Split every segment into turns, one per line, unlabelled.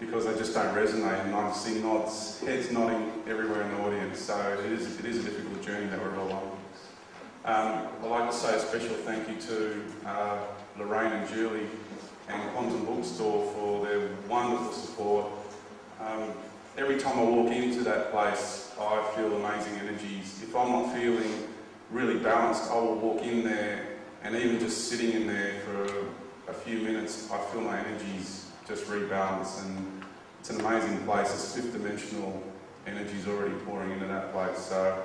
because they just don't resonate. And I see nods, heads nodding everywhere in the audience. So it is, it is a difficult journey that we're all on. Um, I'd like to say a special thank you to uh, Lorraine and Julie and Quantum Bookstore for their wonderful support. Um, every time I walk into that place, I feel amazing energies. If I'm not feeling really balanced, I will walk in there and even just sitting in there for a few minutes, I feel my energies just rebalance and it's an amazing place. It's fifth dimensional energies already pouring into that place. So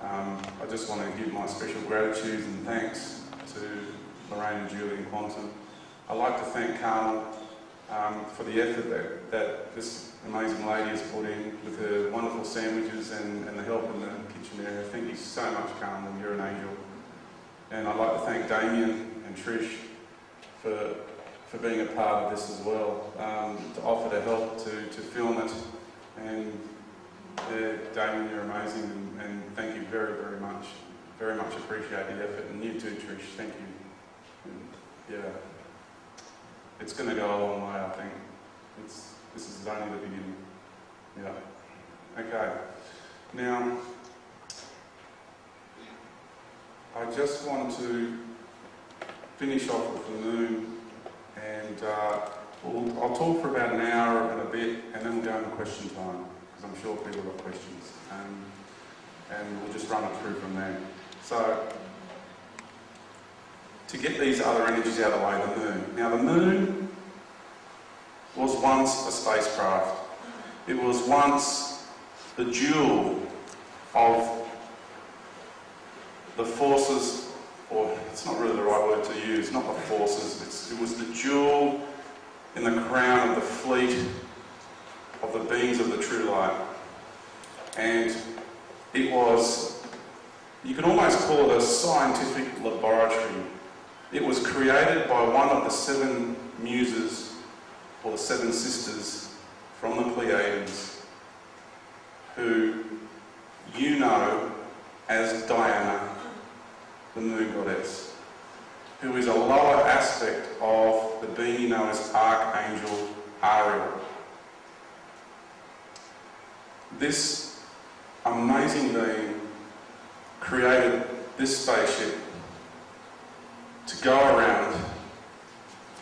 um, I just want to give my special gratitude and thanks to Lorraine and Julie and Quantum. I'd like to thank Carmel um, for the effort that, that this amazing lady has put in with her wonderful sandwiches and, and the help in the kitchen area. Thank you so much, Carmel. You're an angel. And I'd like to thank Damien and Trish for, for being a part of this as well, um, to offer to help to, to film it. And yeah, Damien, you're amazing, and, and, thank you very, very much. Very much appreciate the effort, and you too, Trish. Thank you. And, yeah, it's going to go a long way, I think. It's, this is only the beginning. Yeah. Okay. Now, I just want to finish off with the moon, and uh, we'll, I'll talk for about an hour and a bit, and then we'll go into question time, because I'm sure people have questions, and, and we'll just run it through from there. So, to get these other energies out of the way, the moon. Now, the moon was once a spacecraft. It was once the jewel of the forces, or it's not really the right word to use, not the forces, it was the jewel in the crown of the fleet of the beings of the true light. And it was, you can almost call it a scientific laboratory. It was created by one of the seven muses, or the seven sisters from the Pleiades, who you know as Diana the moon goddess, who is a lower aspect of the being known as Archangel Ariel. This amazing being created this spaceship to go around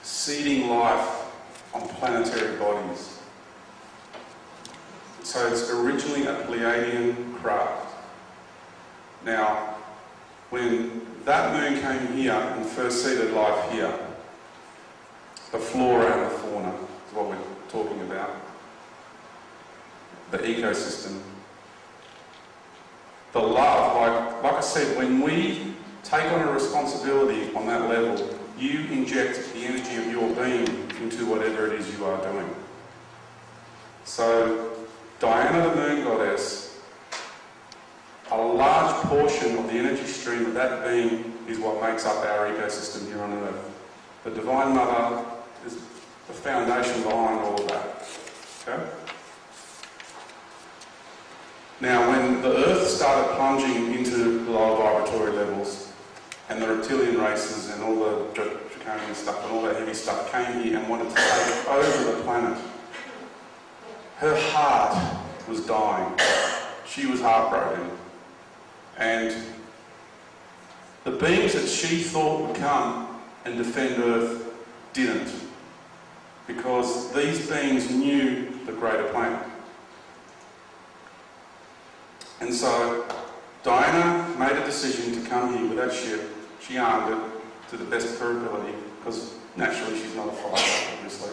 seeding life on planetary bodies. So it's originally a Pleiadian craft. Now, when that moon came here and first seeded life here, the flora and the fauna is what we're talking about, the ecosystem. The love, like, like I said, when we take on a responsibility on that level, you inject the energy of your being into whatever it is you are doing. So, Diana the Moon Goddess a large portion of the energy stream of that being is what makes up our ecosystem here on Earth. The Divine Mother is the foundation behind all of that. Okay? Now, when the Earth started plunging into lower vibratory levels, and the reptilian races and all the draconian stuff and all that heavy stuff came here and wanted to take over the planet, her heart was dying. She was heartbroken. And the beings that she thought would come and defend Earth didn't. Because these beings knew the greater planet. And so Diana made a decision to come here with that ship. She armed it to the best of her ability, because naturally she's not a fighter, obviously.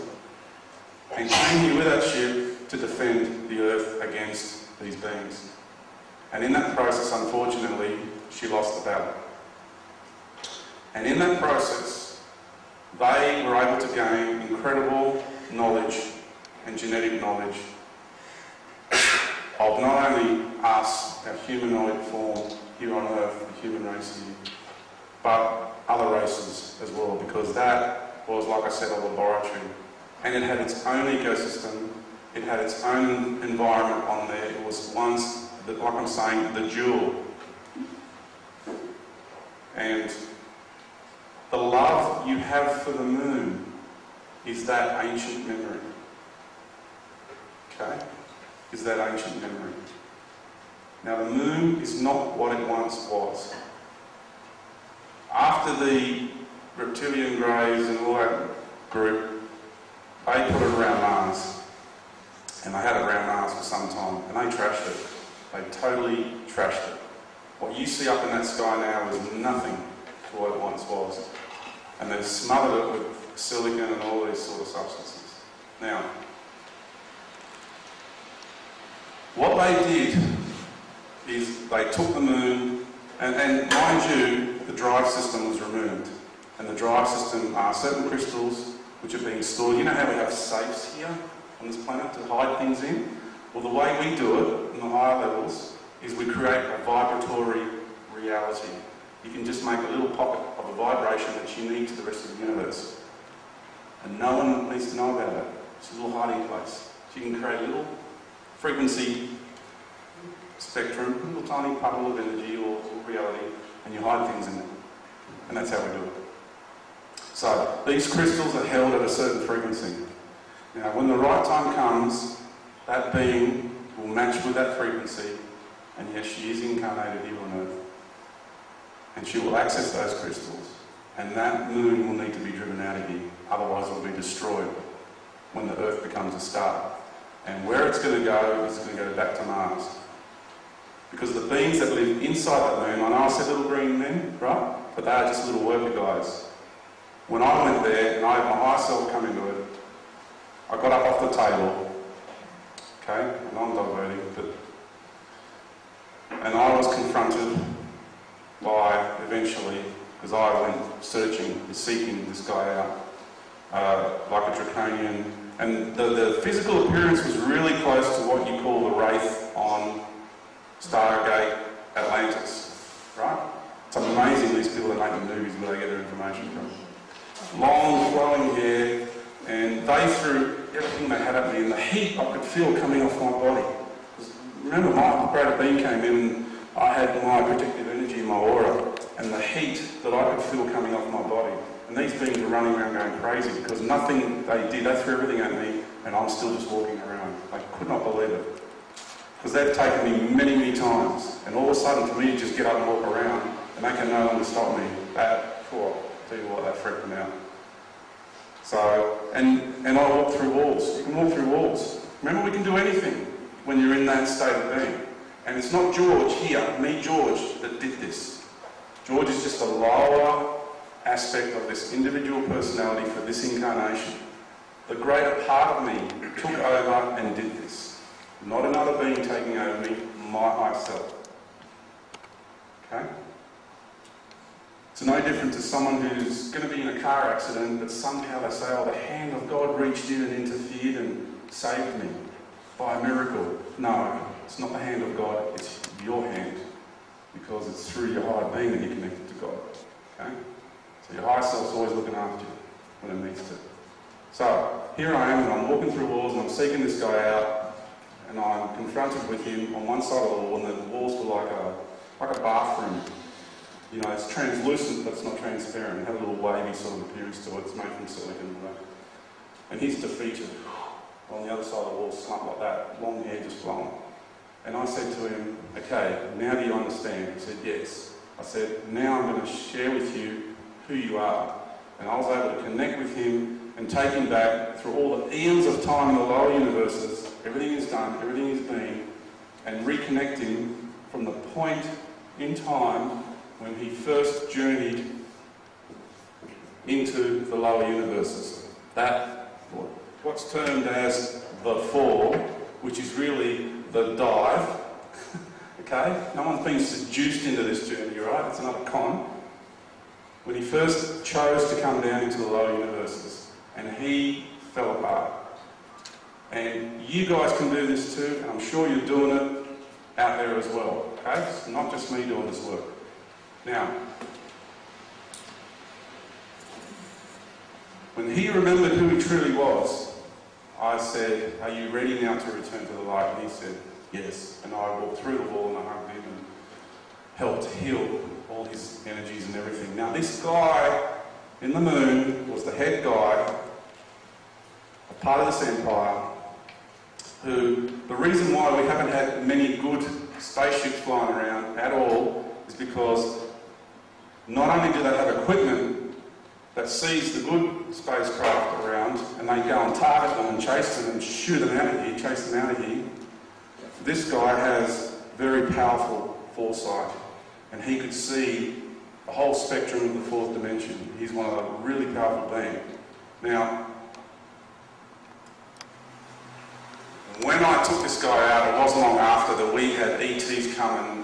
And came here with that ship to defend the Earth against these beings. And in that process, unfortunately, she lost the battle. And in that process, they were able to gain incredible knowledge and genetic knowledge of not only us, our humanoid form here on Earth, the human race here, but other races as well, because that was, like I said, a laboratory. And it had its own ecosystem, it had its own environment on there. It was once the, like I'm saying, the jewel. And the love you have for the moon is that ancient memory. Okay? Is that ancient memory. Now, the moon is not what it once was. After the reptilian greys and all that group, they put it around Mars. And they had it around Mars for some time, and they trashed it. They totally trashed it. What you see up in that sky now is nothing to what it once was. And they've smothered it with silicon and all these sort of substances. Now, what they did is they took the moon, and, and mind you, the drive system was removed. And the drive system are certain crystals which are being stored. You know how we have safes here on this planet to hide things in? Well, the way we do it in the higher levels is we create a vibratory reality. You can just make a little pocket of a vibration that you need to the rest of the universe. And no one needs to know about it. It's a little hiding place. So you can create a little frequency spectrum, a little tiny puddle of energy or, or reality, and you hide things in it. And that's how we do it. So these crystals are held at a certain frequency. Now, when the right time comes, that being will match with that frequency, and yes, she is incarnated here on earth. And she will access those crystals, and that moon will need to be driven out of here, otherwise, it will be destroyed when the earth becomes a star. And where it's going to go is going to go back to Mars. Because the beings that live inside that moon, I know I said little green men, right? But they are just little worker guys. When I went there and I had my higher self come into it, I got up off the table, okay, and I'm diverting, but and I was confronted by eventually, because I went searching seeking this guy out, uh, like a draconian, and the, the physical appearance was really close to what you call the wraith on Stargate Atlantis, right? It's amazing these people that make the movies where they get their information from. Long flowing hair, and they threw everything they had at me, and the heat I could feel coming off my body. Remember, my greater being came in, and I had my protective energy in my aura, and the heat that I could feel coming off my body. And these beings were running around going crazy because nothing they did, they threw everything at me, and I'm still just walking around. I could not believe it. Because they've taken me many, many times, and all of a sudden, for me to just get up and walk around, and they can no longer stop me, that, for, tell you what, that freaked me out. So, and, and I walk through walls. You can walk through walls. Remember, we can do anything when you're in that state of being. And it's not George here, me, George, that did this. George is just a lower aspect of this individual personality for this incarnation. The greater part of me took over and did this. Not another being taking over me, my high self. Okay? It's no different to someone who's going to be in a car accident, but somehow they say, oh, the hand of God reached in and interfered and saved me by a miracle. No, it's not the hand of God, it's your hand. Because it's through your higher being that you're connected to God. Okay? So your higher self's always looking after you when it needs to. So here I am, and I'm walking through walls, and I'm seeking this guy out, and I'm confronted with him on one side of the wall, and the walls were like a like a bathroom you know, it's translucent, but it's not transparent. It had a little wavy sort of appearance to it. It's made from silicon. Right? And he's defeated on the other side of the wall, slumped like that, long hair just blowing. And I said to him, okay, now do you understand? He said, yes. I said, now I'm going to share with you who you are. And I was able to connect with him and take him back through all the eons of time in the lower universes. Everything is done, everything is been, and reconnect him from the point in time when he first journeyed into the lower universes. That, what's termed as the fall, which is really the dive. okay? No one's been seduced into this journey, right? It's another con. When he first chose to come down into the lower universes, and he fell apart. And you guys can do this too, and I'm sure you're doing it out there as well. Okay? It's not just me doing this work. Now, when he remembered who he truly was, I said, Are you ready now to return to the light? And he said, Yes. And I walked through the wall and I hugged him and helped heal all his energies and everything. Now, this guy in the moon was the head guy, a part of this empire, who, the reason why we haven't had many good spaceships flying around at all is because not only do they have equipment that sees the good spacecraft around and they go and target them and chase them and shoot them out of here, chase them out of here, this guy has very powerful foresight and he could see the whole spectrum of the fourth dimension. He's one of a really powerful beings. Now, when I took this guy out, it wasn't long after that we had ETs come and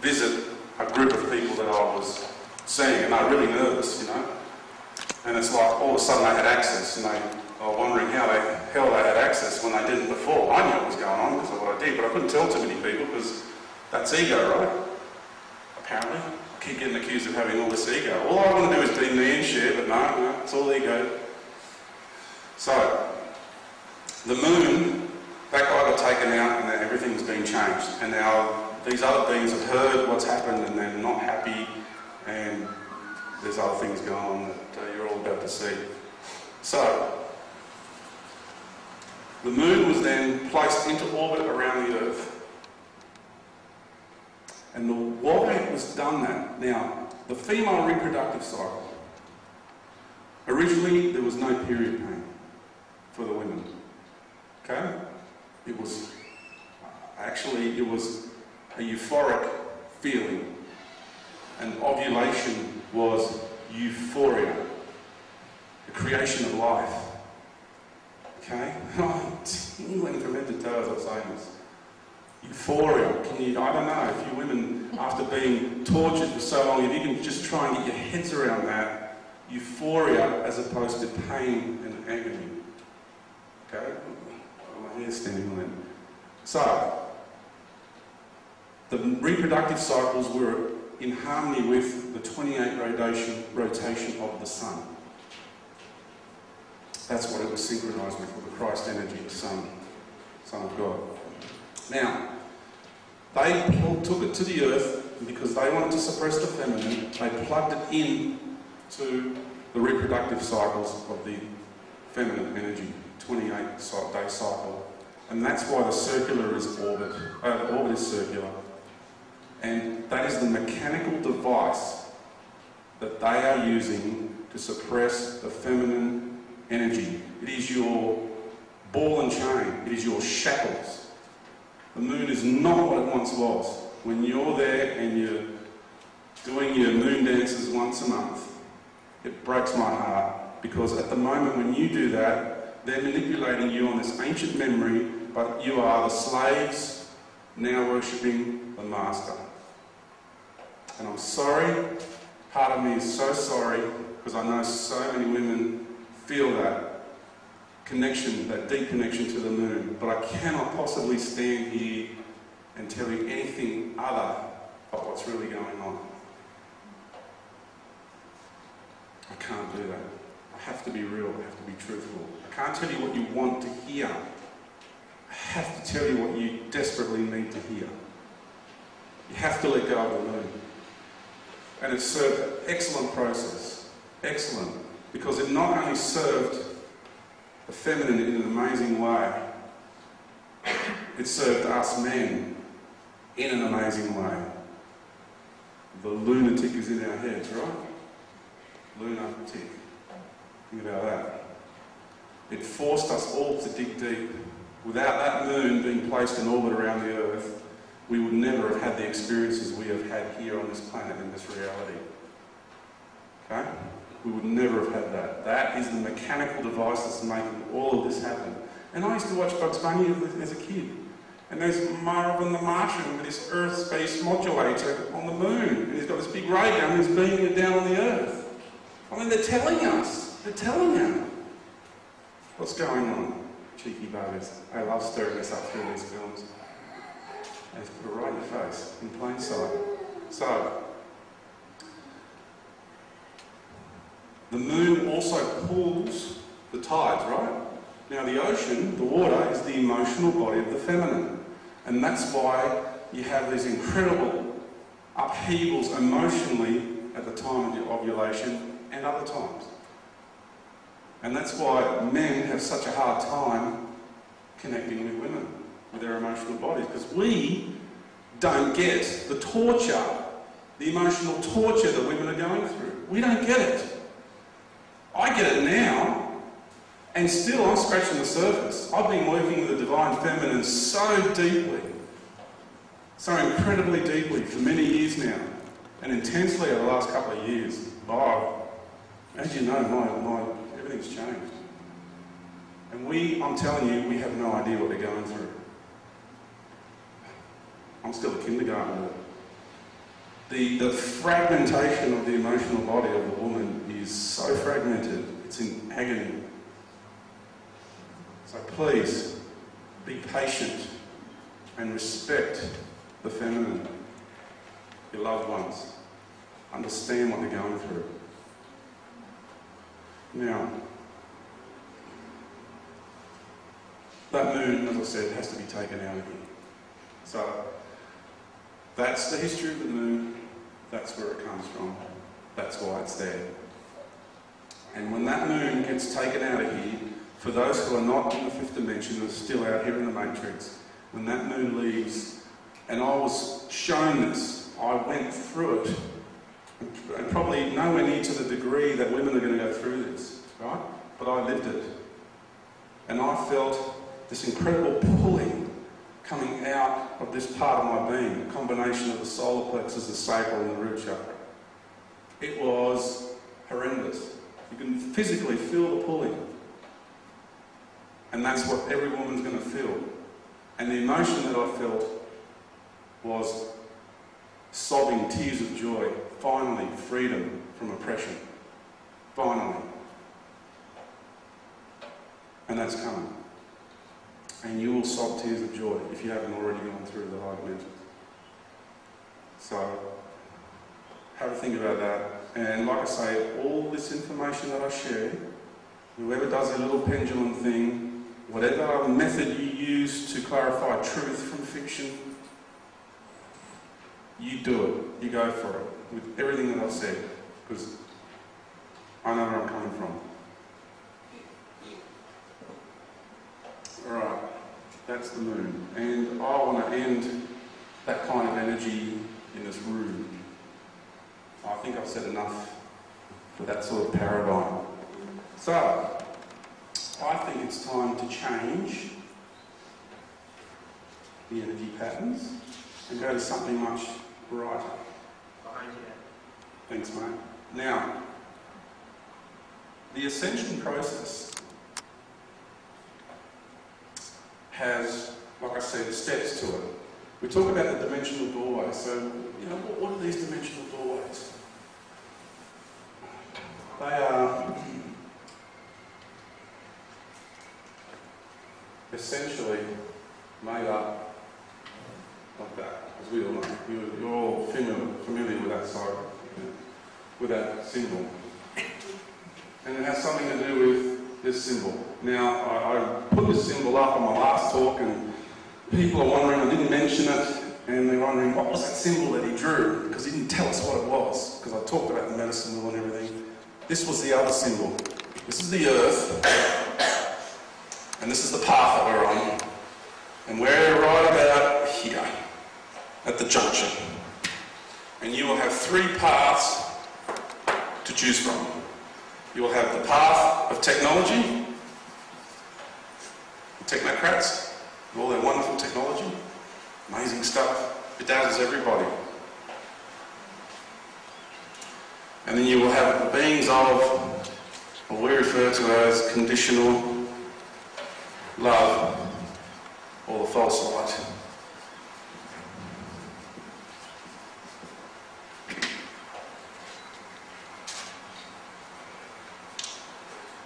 visit a group of people that I was seeing, and they were really nervous, you know. And it's like all of a sudden they had access, and they were wondering how they hell they had access when they didn't before. I knew what was going on because of what I did, but I couldn't tell too many people because that's ego, right? Apparently. I keep getting accused of having all this ego. All I want to do is be me and share, but no, no, it's all ego. So, the moon, that guy got taken out and everything's been changed. And now these other beings have heard what's happened and they're not happy and there's other things going on that uh, you're all about to see. So, the moon was then placed into orbit around the Earth. And the, why it was done that, now, the female reproductive cycle, originally there was no period pain for the women. Okay? It was, actually, it was a euphoric feeling. And ovulation was euphoria, the creation of life. Okay? tingling from head to toe as I'm saying this. Euphoria. Can you, I don't know, if you women, after being tortured for so long, if you can just try and get your heads around that, euphoria as opposed to pain and agony. Okay? My hair's standing on it. So, the reproductive cycles were in harmony with the 28 rotation, rotation of the sun. That's what it was synchronized with, with the Christ energy, the Son, Son of God. Now, they took it to the earth because they wanted to suppress the feminine. They plugged it in to the reproductive cycles of the feminine energy, 28 day cycle. And that's why the circular is orbit. Uh, the orbit is circular. And that is the mechanical device that they are using to suppress the feminine energy. It is your ball and chain. It is your shackles. The moon is not what it once was. When you're there and you're doing your moon dances once a month, it breaks my heart because at the moment when you do that, they're manipulating you on this ancient memory, but you are the slaves now worshipping the master. And I'm sorry, part of me is so sorry because I know so many women feel that connection, that deep connection to the moon. But I cannot possibly stand here and tell you anything other of what's really going on. I can't do that. I have to be real, I have to be truthful. I can't tell you what you want to hear. I have to tell you what you desperately need to hear. You have to let go of the moon. And it served an excellent process. Excellent. Because it not only served the feminine in an amazing way, it served us men in an amazing way. The lunatic is in our heads, right? Lunatic. Think about that. It forced us all to dig deep. Without that moon being placed in orbit around the Earth, never have had the experiences we have had here on this planet in this reality. Okay? We would never have had that. That is the mechanical device that's making all of this happen. And I used to watch Bugs Bunny as a kid. And there's Marvin the Martian with his Earth space modulator on the moon. And he's got this big ray gun and he's beaming it down on the Earth. I mean, they're telling us. They're telling you. What's going on? Cheeky buggers. I love stirring us up through these films. They put it right in your face, in plain sight. So, the moon also pulls the tides, right? Now, the ocean, the water, is the emotional body of the feminine. And that's why you have these incredible upheavals emotionally at the time of ovulation and other times. And that's why men have such a hard time connecting with women, with their emotional bodies, because we don't get the torture, the emotional torture that women are going through. We don't get it. I get it now, and still I'm scratching the surface. I've been working with the divine feminine so deeply, so incredibly deeply for many years now, and intensely over the last couple of years. Oh, as you know, my, my, everything's changed. And we, I'm telling you, we have no idea what they're going through. I'm still a kindergartner. The, the fragmentation of the emotional body of a woman is so fragmented, it's in agony. So please, be patient and respect the feminine, your loved ones. Understand what they're going through. Now, that moon, as I said, has to be taken out of here. So, that's the history of the moon. That's where it comes from. That's why it's there. And when that moon gets taken out of here, for those who are not in the fifth dimension and are still out here in the matrix, when that moon leaves, and I was shown this, I went through it, and probably nowhere near to the degree that women are going to go through this, right? But I lived it. And I felt this incredible pulling coming out of this part of my being, a combination of the solar plexus, the sacral, and the root chakra. It was horrendous. You can physically feel the pulling. And that's what every woman's going to feel. And the emotion that I felt was sobbing tears of joy. Finally, freedom from oppression. Finally. And that's coming. And you will sob tears of joy if you haven't already gone through the high dimensions. So, have a think about that. And like I say, all this information that I share, whoever does a little pendulum thing, whatever method you use to clarify truth from fiction, you do it. You go for it with everything that I've said, because I know where I'm coming from. Alright, that's the moon. And I want to end that kind of energy in this room. I think I've said enough for that sort of paradigm. So, I think it's time to change the energy patterns and go to something much brighter.
Behind you.
Thanks, mate. Now, the ascension process has, like I said, steps to it. We talk about the dimensional doorways. So, you know, what, what are these dimensional doorways? They are essentially made up like that, as we all know. You, you're all familiar, with that side, with that symbol. And it has something to do with this symbol. Now, I, I put this symbol up on my last talk, and people are wondering, I didn't mention it, and they're wondering, what was that symbol that he drew? Because he didn't tell us what it was, because I talked about the medicine wheel and everything. This was the other symbol. This is the earth, and this is the path that we're on. And we're right about here, at the junction. And you will have three paths to choose from. You will have the path of technology, technocrats, with all their wonderful technology, amazing stuff, it dazzles everybody. And then you will have the beings of what we refer to as conditional love or the false light.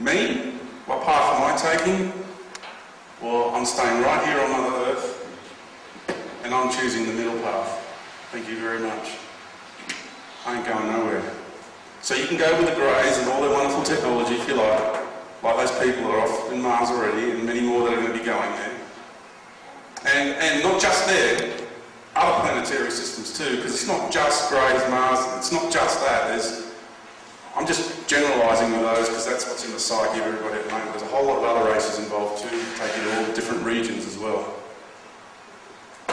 Me, what path am I taking? I'm staying right here on Mother Earth and I'm choosing the middle path. Thank you very much. I ain't going nowhere. So you can go with the Greys and all their wonderful technology if you like, like those people are off in Mars already and many more that are going to be going there. And, and not just there, other planetary systems too, because it's not just Greys, Mars, it's not just that. There's, I'm just generalising with those because that's what's in the psyche of everybody at the moment. There's a whole lot of other races involved too, taking all different regions as well.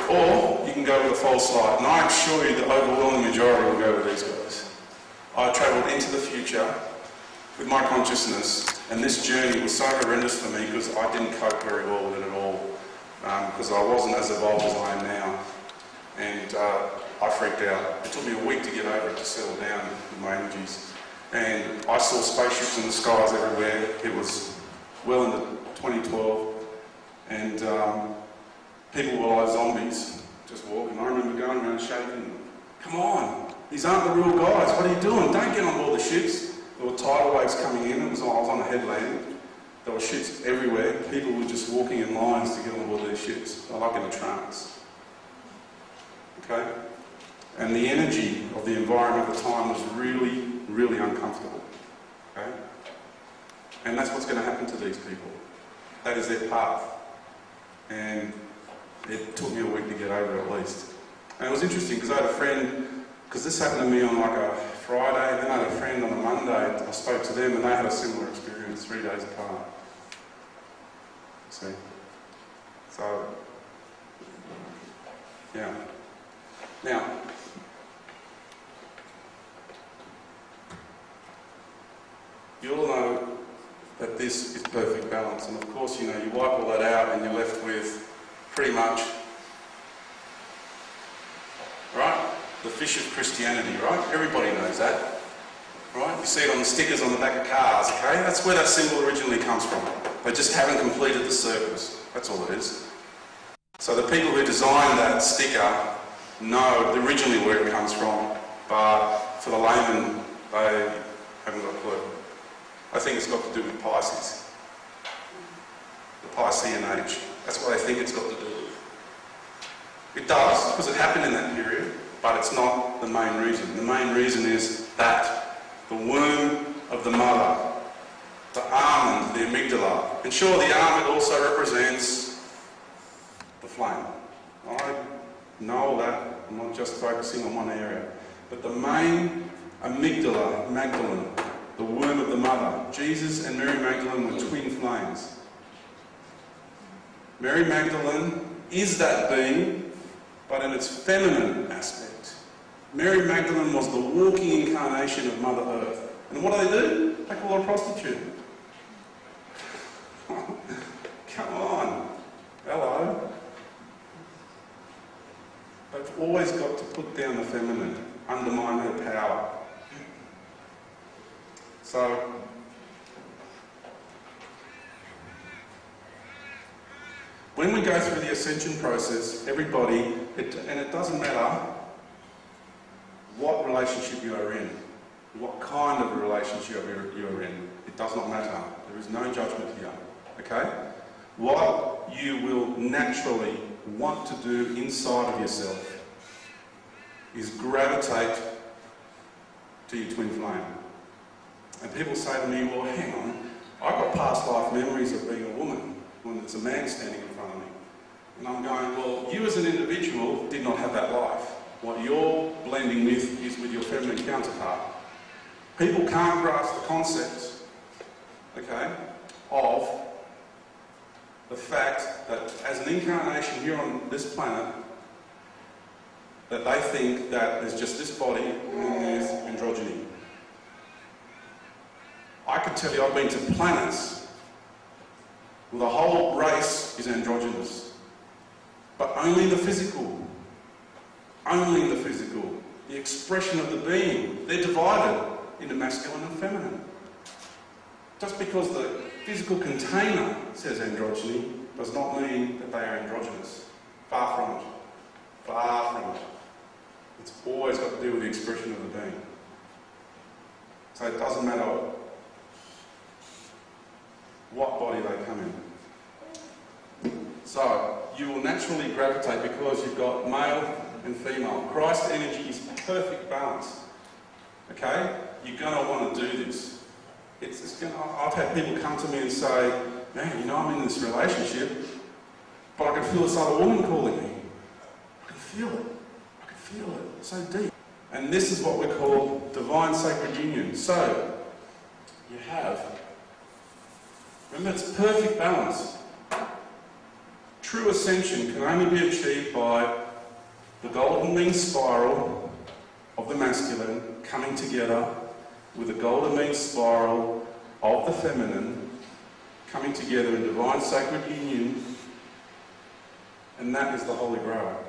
Or you can go with a false light, and I assure you the overwhelming majority will go with these guys. I travelled into the future with my consciousness, and this journey was so horrendous for me because I didn't cope very well with it at all, because um, I wasn't as evolved as I am now, and uh, I freaked out. It took me a week to get over it, to settle down with my energies. And I saw spaceships in the skies everywhere. It was well into 2012, and um, people were like zombies, just walking. I remember going around shaking, come on, these aren't the real guys, what are you doing? Don't get on board the ships. There were tidal waves coming in, it was, I was on a headland. There were ships everywhere. People were just walking in lines to get on board these ships. I like in a trance. Okay? And the energy of the environment at the time was really, really uncomfortable. Okay? And that's what's going to happen to these people. That is their path. And it took me a week to get over at least. And it was interesting because I had a friend, because this happened to me on like a Friday, then I had a friend on a Monday, I spoke to them and they had a similar experience three days apart. See? So, yeah. Now, you all know that this is perfect balance, and of course, you know, you wipe all that out and you're left with pretty much, right? The fish of Christianity, right? Everybody knows that, right? You see it on the stickers on the back of cars, okay? That's where that symbol originally comes from. They just haven't completed the circus. That's all it is. So the people who designed that sticker know originally where it comes from, but for the layman, they haven't got a clue. I think it's got to do with Pisces. The Piscean age. That's what I think it's got to do with. It does, because it happened in that period, but it's not the main reason. The main reason is that the womb of the mother, the almond, the amygdala. And sure, the almond also represents the flame. I know that. I'm not just focusing on one area. But the main amygdala, Magdalene, the womb of the mother. Jesus and Mary Magdalene were twin flames. Mary Magdalene is that being, but in its feminine aspect. Mary Magdalene was the walking incarnation of Mother Earth. And what do they do? They call her a prostitute. Come on. Hello. They've always got to put down the feminine, undermine her power. So, when we go through the ascension process, everybody, it, and it doesn't matter what relationship you are in, what kind of a relationship you are in, it does not matter. There is no judgment here. Okay? What you will naturally want to do inside of yourself is gravitate to your twin flame. And people say to me, well, hang on, I've got past life memories of being a woman when there's a man standing in front of me. And I'm going, well, you as an individual did not have that life. What you're blending with is with your feminine counterpart. People can't grasp the concept, okay, of the fact that as an incarnation here on this planet, that they think that there's just this body and there's androgyny. I can tell you I've been to planets where the whole race is androgynous. But only the physical. Only the physical. The expression of the being. They're divided into masculine and feminine. Just because the physical container says androgyny does not mean that they are androgynous. Far from it. Far from it. It's always got to do with the expression of the being. So it doesn't matter what body they come in. So you will naturally gravitate because you've got male and female. Christ energy is perfect balance. Okay? You're going to want to do this. It's, it's gonna, I've had people come to me and say, man, you know, I'm in this relationship, but I can feel this other woman calling me. I can feel it. I can feel it so deep. And this is what we call divine sacred union. So, you have. Remember, it's perfect balance. True ascension can only be achieved by the golden mean spiral of the masculine coming together with the golden mean spiral of the feminine coming together in divine sacred union, and that is the Holy Grail.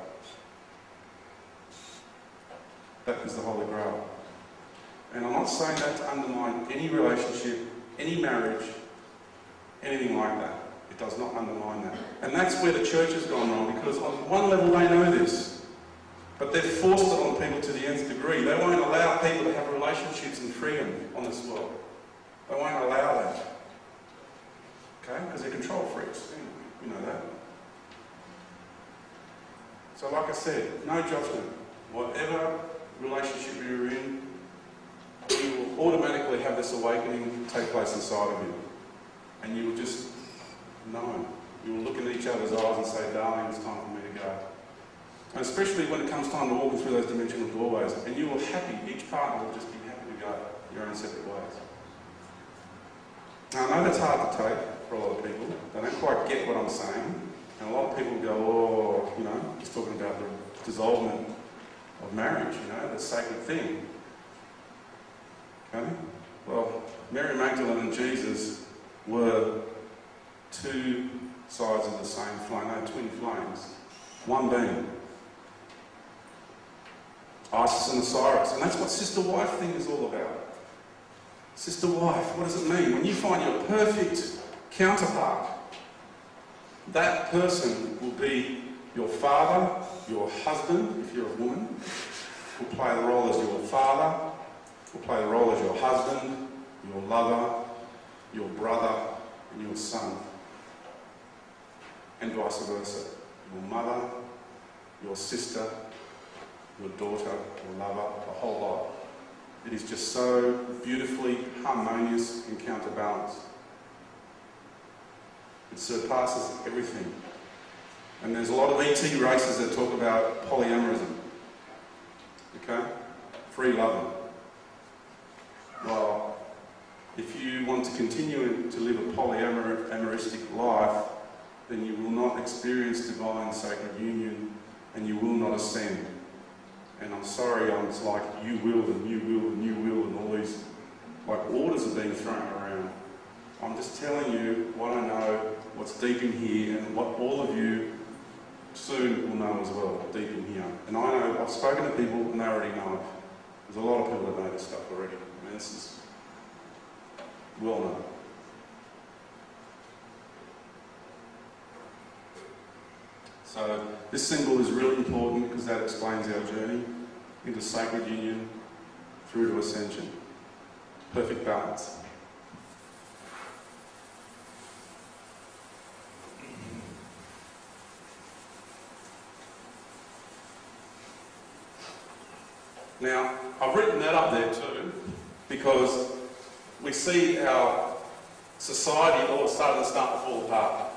That is the Holy Grail. And I'm not saying that to undermine any relationship, any marriage, anything like that. It does not undermine that. And that's where the church has gone wrong because on one level they know this. But they've forced it on people to the nth degree. They won't allow people to have relationships and freedom on this world. They won't allow that. Okay? Because they're control freaks. You know that. So like I said, no judgment. Whatever relationship you're in, you will automatically have this awakening take place inside of you. And you will just know. You will look in each other's eyes and say, darling, it's time for me to go. And especially when it comes time to walk through those dimensional doorways, and you will happy, each partner will just be happy to go your own separate ways. Now, I know that's hard to take for a lot of people. They don't quite get what I'm saying. And a lot of people go, oh, you know, he's talking about the dissolvement of marriage, you know, the sacred thing. Okay? Well, Mary Magdalene and Jesus were two sides of the same flame, no, twin flames, one being. Isis and Osiris. And that's what sister wife thing is all about. Sister wife, what does it mean? When you find your perfect counterpart, that person will be your father, your husband, if you're a woman, will play the role as your father, will play the role as your husband, your lover, your brother, and your son. And vice versa. Your mother, your sister, your daughter, your lover, the whole lot. It is just so beautifully harmonious and counterbalanced. It surpasses everything. And there's a lot of ET races that talk about polyamorism. Okay? Free loving. Well, if you want to continue to live a polyamoristic life, then you will not experience divine sacred union and you will not ascend. And I'm sorry, I'm like you will and you will and you will and all these like orders are being thrown around. I'm just telling you what I know, what's deep in here, and what all of you soon will know as well, deep in here. And I know, I've spoken to people and they already know it. There's a lot of people that know this stuff already. I mean, well known. So this symbol is really important because that explains our journey into sacred union through to ascension. Perfect balance. Now, I've written that up there too because we see our society all of a sudden start to fall apart.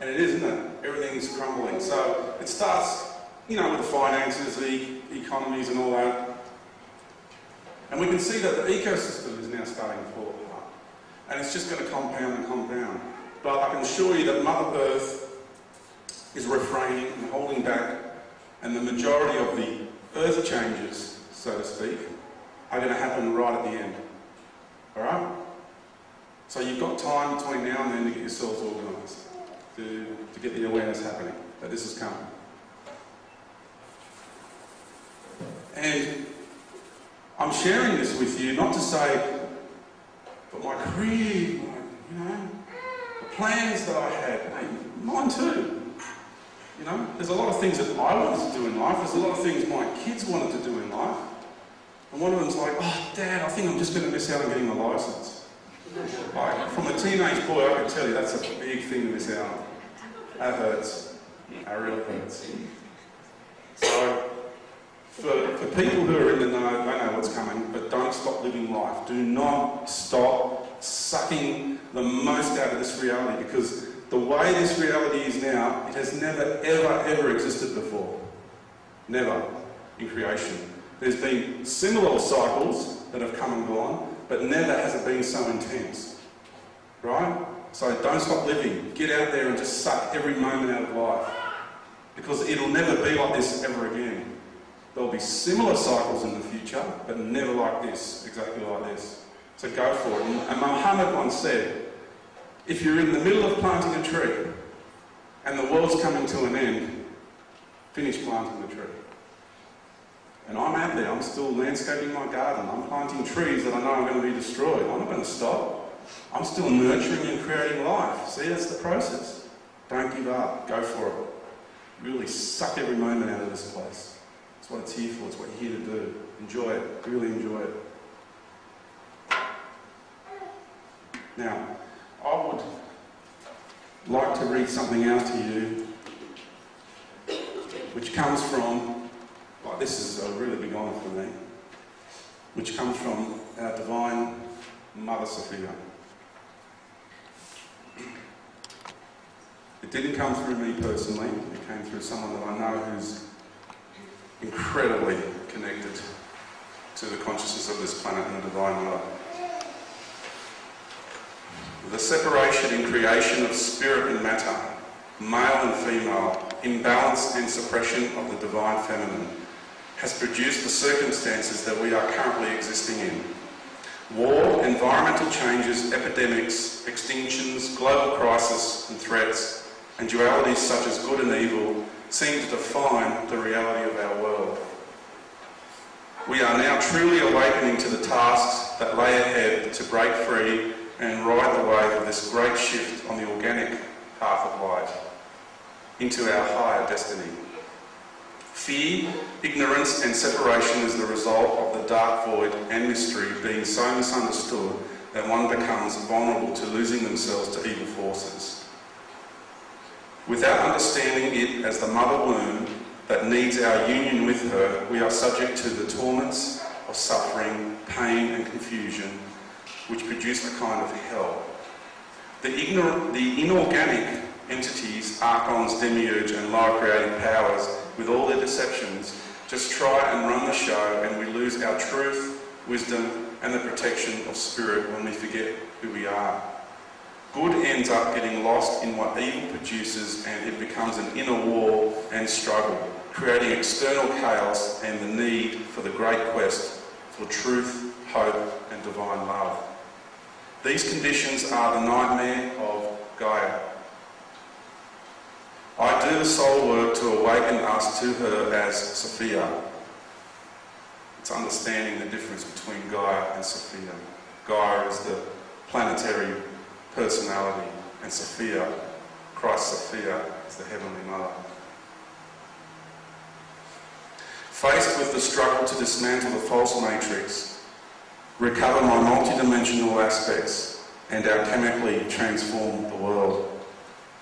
And it is, isn't it? Everything's crumbling. So it starts, you know, with the finances, the economies and all that. And we can see that the ecosystem is now starting to fall apart. And it's just going to compound and compound. But I can assure you that Mother Earth is refraining and holding back, and the majority of the earth changes, so to speak, are going to happen right at the end. Alright? So you've got time between now and then to get yourselves organised to, to get the awareness happening that this is coming. And I'm sharing this with you not to say, but my career, my, you know, the plans that I had, hey, mine too. You know, there's a lot of things that I wanted to do in life. There's a lot of things my kids wanted to do in life. And one of them's like, oh, Dad, I think I'm just going to miss out on getting my license. Like, from a teenage boy, I can tell you that's a big thing to miss out on. That hurts. That really hurts. So, for, for people who are in the know, they know what's coming, but don't stop living life. Do not stop sucking the most out of this reality because the way this reality is now, it has never, ever, ever existed before. Never in creation. There's been similar cycles that have come and gone, but never has it been so intense. Right? So don't stop living. Get out there and just suck every moment out of life. Because it'll never be like this ever again. There'll be similar cycles in the future, but never like this, exactly like this. So go for it. And Muhammad once said, if you're in the middle of planting a tree and the world's coming to an end, finish planting the tree. And I'm out there, I'm still landscaping my garden, I'm planting trees that I know are going to be destroyed. I'm not going to stop. I'm still nurturing and creating life. See, that's the process. Don't give up, go for it. Really suck every moment out of this place. It's what it's here for, it's what you're here to do. Enjoy it, really enjoy it. Now, I would like to read something out to you which comes from, this is a really big honour for me, which comes from our divine Mother Sophia. It didn't come through me personally, it came through someone that I know who's incredibly connected to the consciousness of this planet and the Divine Mother. The separation in creation of spirit and matter, male and female, imbalance and suppression of the divine feminine, has produced the circumstances that we are currently existing in. War, environmental changes, epidemics, extinctions, global crisis and threats, and dualities such as good and evil seem to define the reality of our world. We are now truly awakening to the tasks that lay ahead to break free and ride the wave of this great shift on the organic path of light into our higher destiny. Fear, ignorance and separation is the result of the dark void and mystery being so misunderstood that one becomes vulnerable to losing themselves to evil forces. Without understanding it as the mother womb that needs our union with her, we are subject to the torments of suffering, pain and confusion which produce a kind of hell. The, the inorganic entities, archons, demiurge and lower creative powers, with all their deceptions, just try and run the show and we lose our truth, wisdom and the protection of spirit when we forget who we are. Good ends up getting lost in what evil produces and it becomes an inner war and struggle, creating external chaos and the need for the great quest for truth, hope and divine love. These conditions are the nightmare of Gaia. I do the soul work to awaken us to her as Sophia. It's understanding the difference between Gaia and Sophia. Gaia is the planetary personality, and Sophia, Christ Sophia, is the Heavenly Mother. Faced with the struggle to dismantle the false matrix, recover my multidimensional aspects, and alchemically transform the world.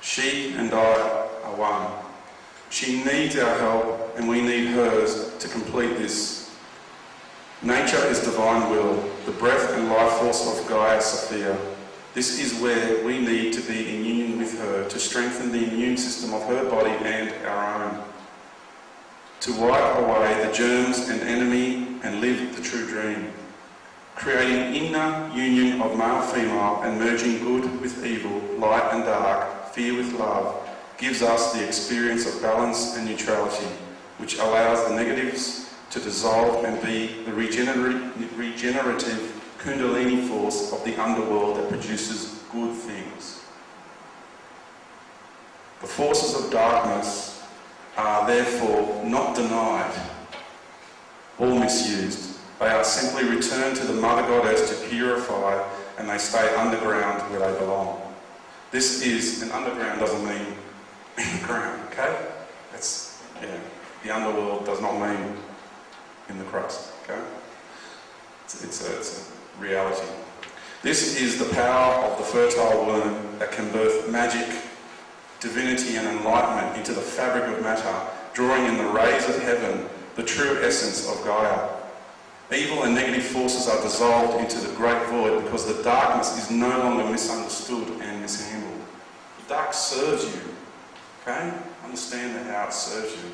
She and I are one. She needs our help, and we need hers to complete this. Nature is divine will, the breath and life force of Gaia Sophia. This is where we need to be in union with her to strengthen the immune system of her body and our own. To wipe away the germs and enemy and live the true dream creating inner union of male-female and merging good with evil, light and dark, fear with love, gives us the experience of balance and neutrality, which allows the negatives to dissolve and be the regenerative kundalini force of the underworld that produces good things. The forces of darkness are therefore not denied or misused, they are simply returned to the Mother Goddess to purify and they stay underground where they belong. This is, and underground doesn't mean in the ground, okay? That's, yeah, the underworld does not mean in the crust, okay? It's, it's, a, it's a reality. This is the power of the fertile womb that can birth magic, divinity and enlightenment into the fabric of matter, drawing in the rays of heaven, the true essence of Gaia. Evil and negative forces are dissolved into the great void because the darkness is no longer misunderstood and mishandled. The dark serves you. Okay? Understand that how it serves you.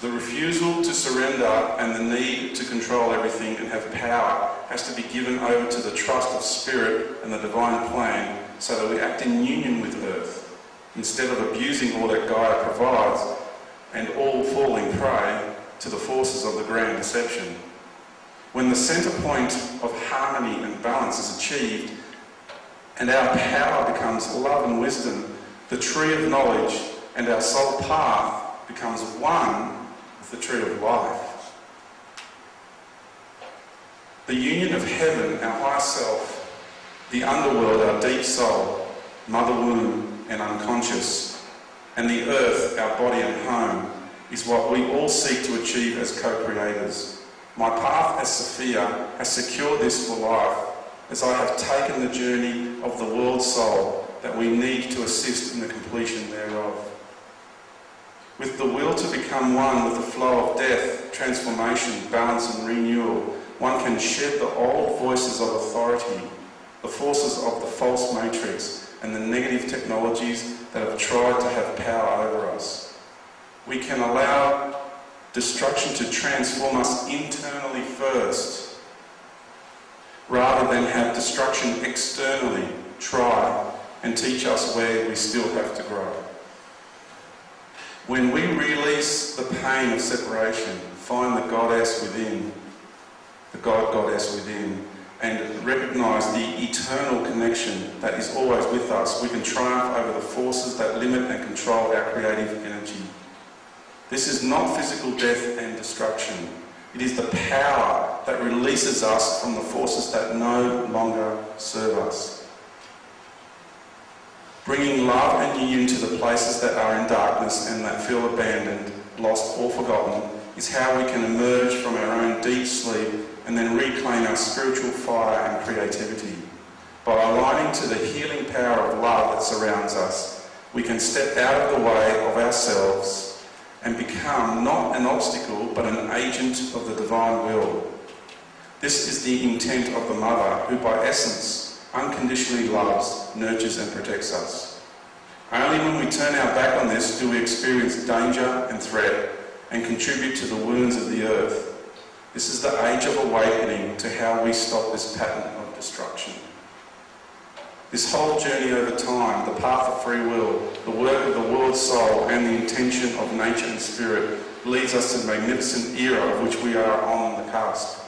The refusal to surrender and the need to control everything and have power has to be given over to the trust of spirit and the divine plan so that we act in union with earth instead of abusing all that Gaia provides and all falling prey to the forces of the grand deception. When the centre point of harmony and balance is achieved and our power becomes love and wisdom, the tree of knowledge and our soul path becomes one with the tree of life. The union of heaven, our higher self, the underworld, our deep soul, mother womb and unconscious, and the earth, our body and home, is what we all seek to achieve as co-creators. My path as Sophia has secured this for life, as I have taken the journey of the world soul that we need to assist in the completion thereof. With the will to become one with the flow of death, transformation, balance and renewal, one can shed the old voices of authority, the forces of the false matrix and the negative technologies that have tried to have power over us. We can allow destruction to transform us internally first, rather than have destruction externally try and teach us where we still have to grow. When we release the pain of separation, find the goddess within, the God goddess within, and recognize the eternal connection that is always with us, we can triumph over the forces that limit and control our creative energy. This is not physical death and destruction. It is the power that releases us from the forces that no longer serve us. Bringing love and union to the places that are in darkness and that feel abandoned, lost or forgotten is how we can emerge from our own deep sleep and then reclaim our spiritual fire and creativity. By aligning to the healing power of love that surrounds us, we can step out of the way of ourselves and become not an obstacle but an agent of the divine will. This is the intent of the Mother, who by essence unconditionally loves, nurtures and protects us. Only when we turn our back on this do we experience danger and threat and contribute to the wounds of the earth. This is the age of awakening to how we stop this pattern of destruction. This whole journey over time, the path of free will, the work of the world soul, and the intention of nature and spirit leads us to the magnificent era of which we are on the cusp.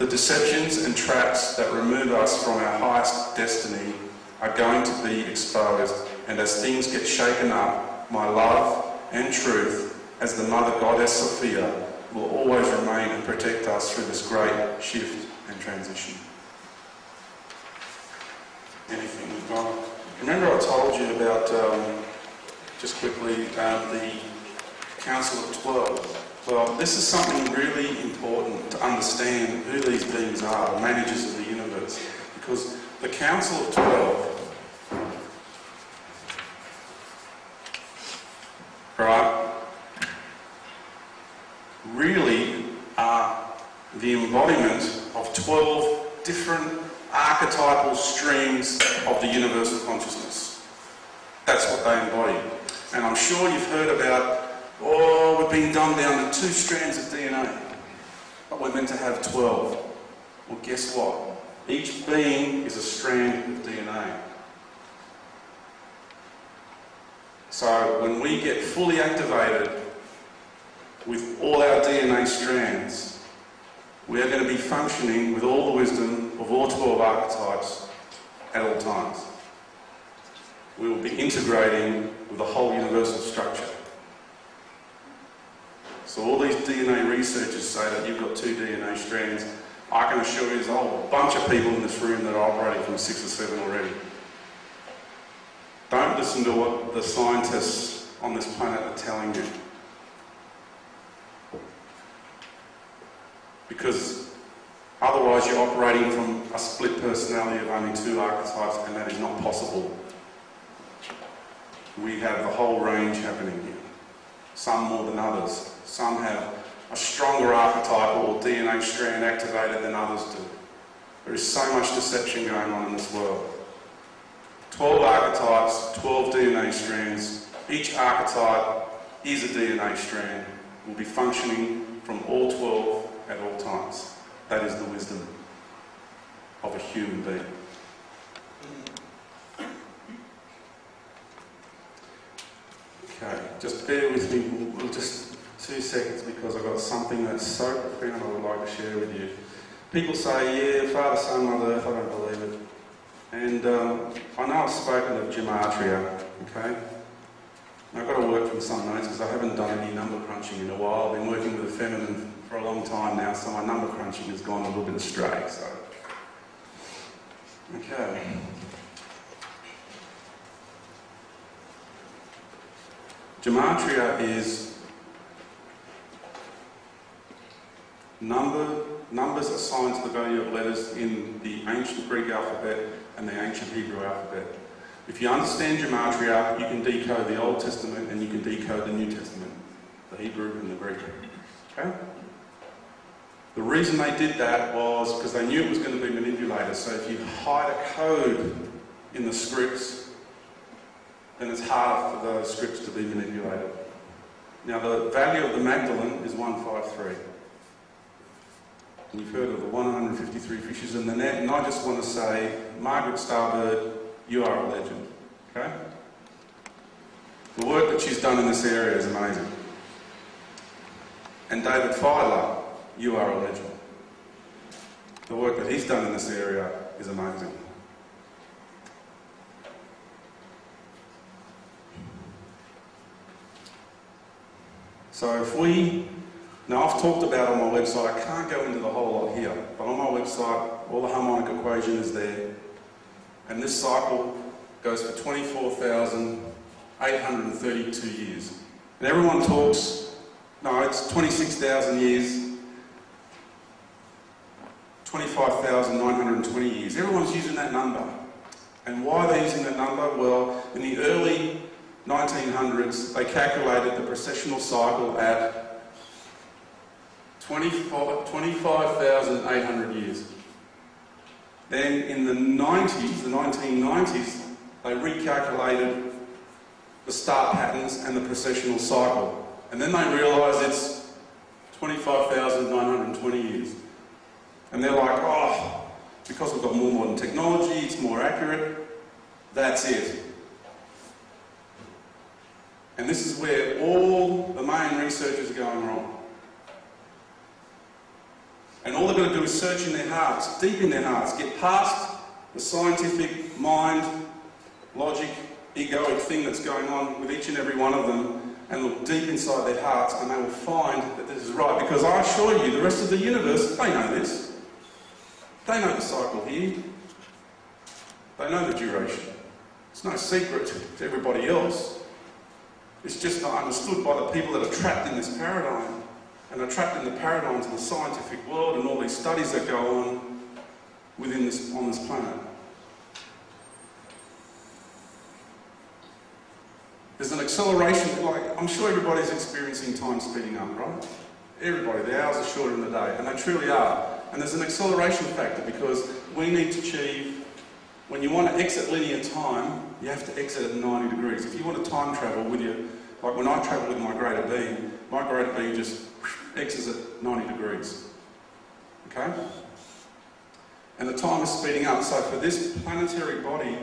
The deceptions and traps that remove us from our highest destiny are going to be exposed, and as things get shaken up, my love and truth, as the Mother Goddess Sophia, will always remain and protect us through this great shift and transition. Anything we've got? Remember I told you about, um, just quickly, um, the Council of Twelve. Well, this is something really important to understand who these beings are, the managers of the universe. Because the Council of Twelve, right, really are the embodiment of 12 different archetypal streams of the universal consciousness. That's what they embody. And I'm sure you've heard about, oh, we've been dumbed down to two strands of DNA, but we're meant to have 12. Well, guess what? Each being is a strand of DNA. So when we get fully activated with all our DNA strands, we are going to be functioning with all the wisdom of all 12 archetypes at all times. We will be integrating with the whole universal structure. So all these DNA researchers say that you've got two DNA strands. I can assure you there's a whole bunch of people in this room that are operating from six or seven already. Don't listen to what the scientists on this planet are telling you. Because otherwise you're operating from a split personality of only two archetypes and that is not possible. We have the whole range happening here. Some more than others. Some have a stronger archetype or DNA strand activated than others do. There is so much deception going on in this world. 12 archetypes, 12 DNA strands. Each archetype is a DNA strand. will be functioning from all 12 at all times. That is the wisdom of a human being. Okay, just bear with me. We'll just two seconds because I've got something that's so profound I would like to share with you. People say, yeah, Father, Son, Mother Earth, I don't believe it. And um, I know I've spoken of gematria, okay? I've got to work from some notes because I haven't done any number crunching in a while. I've been working with a feminine for a long time now, so my number crunching has gone a little bit astray. So, okay. Gematria is number, numbers assigned to the value of letters in the ancient Greek alphabet and the ancient Hebrew alphabet. If you understand gematria, you can decode the Old Testament and you can decode the New Testament, the Hebrew and the Greek. Okay? The reason they did that was because they knew it was going to be manipulated. So if you hide a code in the scripts, then it's harder for those scripts to be manipulated. Now, the value of the Magdalene is 153. You've heard of the 153 fishes in the net, and I just want to say, Margaret Starbird, you are a legend. Okay? The work that she's done in this area is amazing. And David Fideler, you are a legend. The work that he's done in this area is amazing. So if we, now I've talked about on my website, I can't go into the whole lot here, but on my website, all the harmonic equation is there. And this cycle goes for 24,832 years. And everyone talks, no, it's 26,000 years, 25,920 years. Everyone's using that number. And why are they using that number? Well, in the early 1900s, they calculated the precessional cycle at 25,800 years. Then in the 90s, the 1990s, they recalculated the star patterns and the precessional cycle. And then they realised it's 25,920 years. And they're like, oh, because we've got more modern technology, it's more accurate, that's it. And this is where all the main research is going wrong. And all they've got to do is search in their hearts, deep in their hearts, get past the scientific mind, logic, egoic thing that's going on with each and every one of them, and look deep inside their hearts, and they will find that this is right. Because I assure you, the rest of the universe, they know this. They know the cycle here. They know the duration. It's no secret to everybody else. It's just not understood by the people that are trapped in this paradigm and are trapped in the paradigms of the scientific world and all these studies that go on within this, on this planet. There's an acceleration, like I'm sure everybody's experiencing time speeding up, right? Everybody, the hours are shorter in the day, and they truly are. And there's an acceleration factor because we need to achieve, when you want to exit linear time, you have to exit at 90 degrees. If you want to time travel with your, like when I travel with my greater being, my greater being just exits at 90 degrees. Okay? And the time is speeding up. So for this planetary body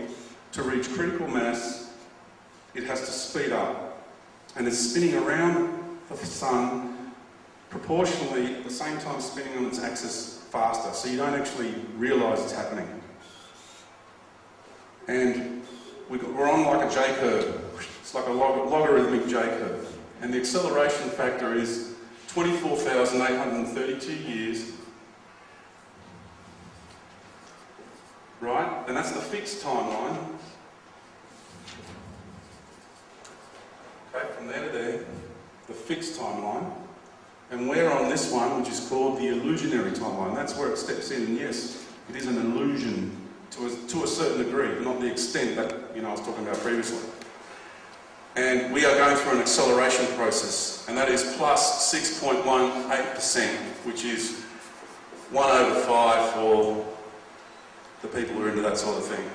to reach critical mass, it has to speed up. And it's spinning around the sun proportionally at the same time spinning on its axis faster. So you don't actually realise it's happening. And we're on like a J curve. It's like a log logarithmic J curve. And the acceleration factor is 24,832 years. Right? And that's the fixed timeline. Okay, from there to there, the fixed timeline. And we're on this one, which is called the illusionary timeline. That's where it steps in. And yes, it is an illusion to a, to a certain degree, but not the extent that you know I was talking about previously. And we are going through an acceleration process, and that is plus 6.18%, which is 1 over phi for the people who are into that sort of thing.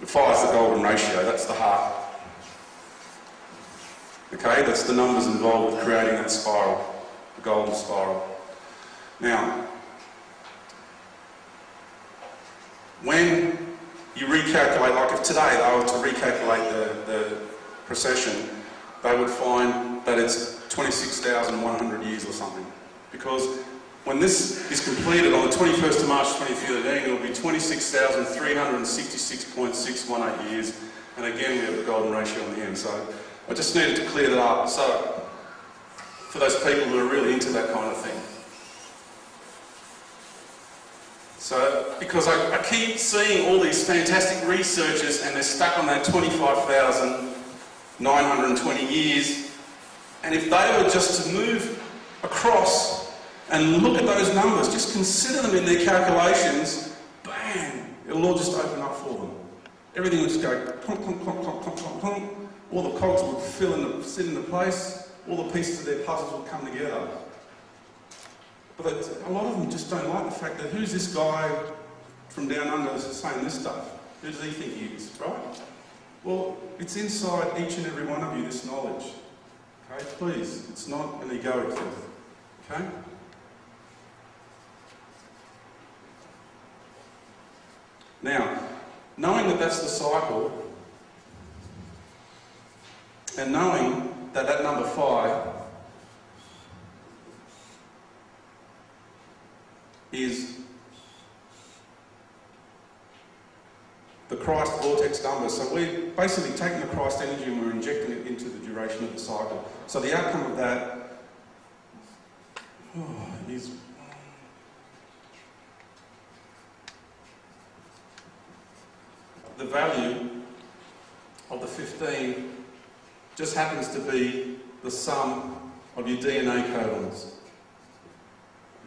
The phi is the golden ratio, that's the heart. Okay, that's the numbers involved with creating that spiral, the golden spiral. Now, when you recalculate, like if today they were to recalculate the, the precession, they would find that it's 26,100 years or something. Because when this is completed on the 21st of March 2013, it'll be 26,366.618 years. And again, we have the golden ratio on the end. So I just needed to clear that up. So for those people who are really into that kind of thing. So, because I, I keep seeing all these fantastic researchers and they're stuck on that 25,920 years, and if they were just to move across and look at those numbers, just consider them in their calculations, bang, it'll all just open up for them. Everything would just go clunk, clunk, clunk, clunk, clunk, clunk, clunk. All the cogs would fill in the, sit into place. All the pieces of their puzzles would come together. But a lot of them just don't like the fact that who's this guy from down under saying this stuff? Who does he think he is, right? Well, it's inside each and every one of you, this knowledge. Okay, please, it's not an egoic thing. Okay? Now, knowing that that's the cycle, and knowing that that number five is the Christ vortex number. So we're basically taking the Christ energy and we're injecting it into the duration of the cycle. So the outcome of that oh, is the value of the 15 just happens to be the sum of your DNA codons.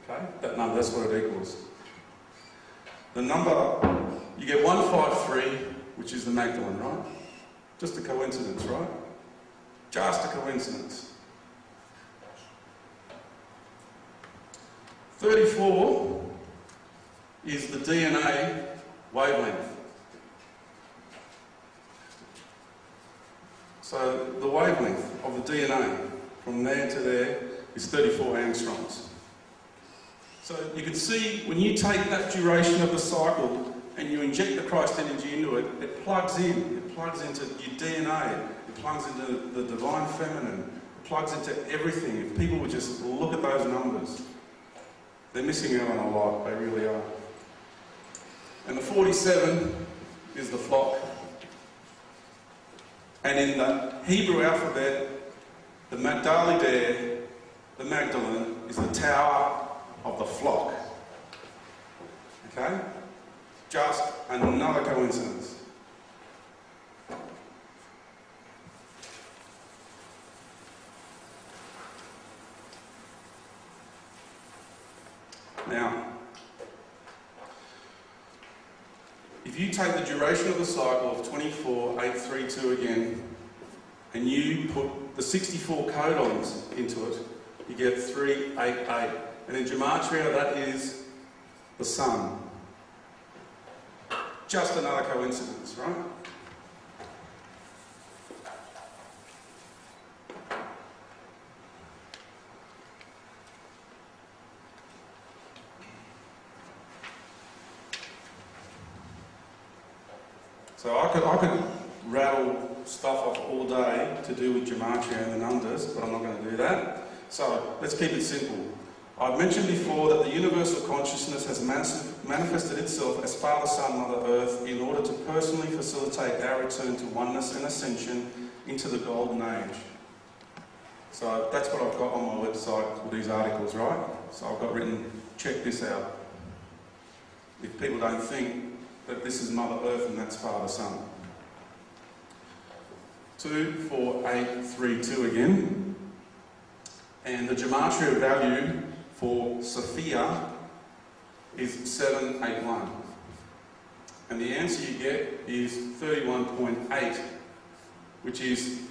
Okay? That number, that's what it equals. The number, you get 153, which is the Magdalene, right? Just a coincidence, right? Just a coincidence. 34 is the DNA wavelength. So the wavelength of the DNA from there to there is 34 angstroms. So you can see when you take that duration of the cycle and you inject the Christ energy into it, it plugs in. It plugs into your DNA. It plugs into the divine feminine. It plugs into everything. If people would just look at those numbers, they're missing out on a lot. They really are. And the 47 is the flock. And in the Hebrew alphabet, the Migdal Eder, the Magdalene, is the tower of the flock. Okay? Just another coincidence. Now, if you take the duration of the cycle of 24,832 again, and you put the 64 codons into it, you get 388. And in Gematria, that is the sun. Just another coincidence, right? So I could, I could rattle stuff off all day to do with Gematria and the numbers, but I'm not going to do that. So let's keep it simple. I've mentioned before that the universal consciousness has manifested itself as Father, Son, Mother Earth in order to personally facilitate our return to oneness and ascension into the golden age. So that's what I've got on my website with these articles, right? So I've got written, check this out. If people don't think that this is Mother Earth and that's Father, Son. 24832 again. And the gematria value for Sophia is 781. And the answer you get is 31.8, which is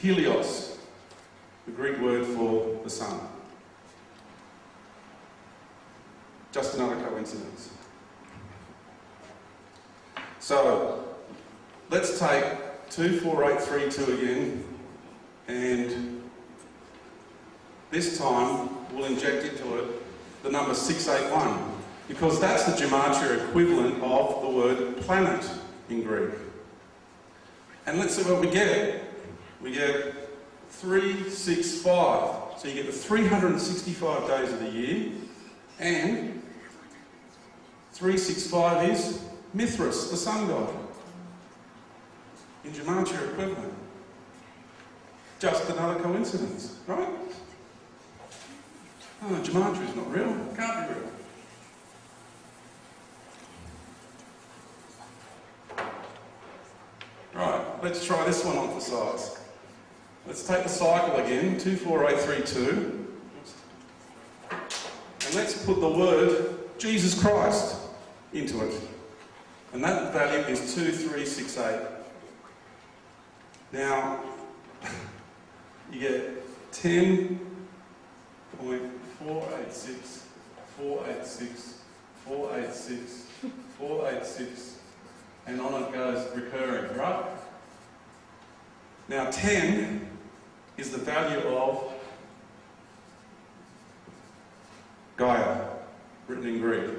helios, the Greek word for the sun. Just another coincidence. So, let's take 24832 again And this time we'll inject into it the number 681 because that's the gematria equivalent of the word planet in Greek. And let's see what we get. We get 365. So you get the 365 days of the year and 365 is Mithras, the sun god. In gematria equivalent. Just another coincidence, right? Oh, is not real. It can't be real. Right, let's try this one on for size. Let's take the cycle again, 24832. And let's put the word Jesus Christ into it. And that value is 2368. Now, you get 10.486, 486, 486, 486, 486, and on it goes recurring, right? Now 10 is the value of Gaia, written in Greek.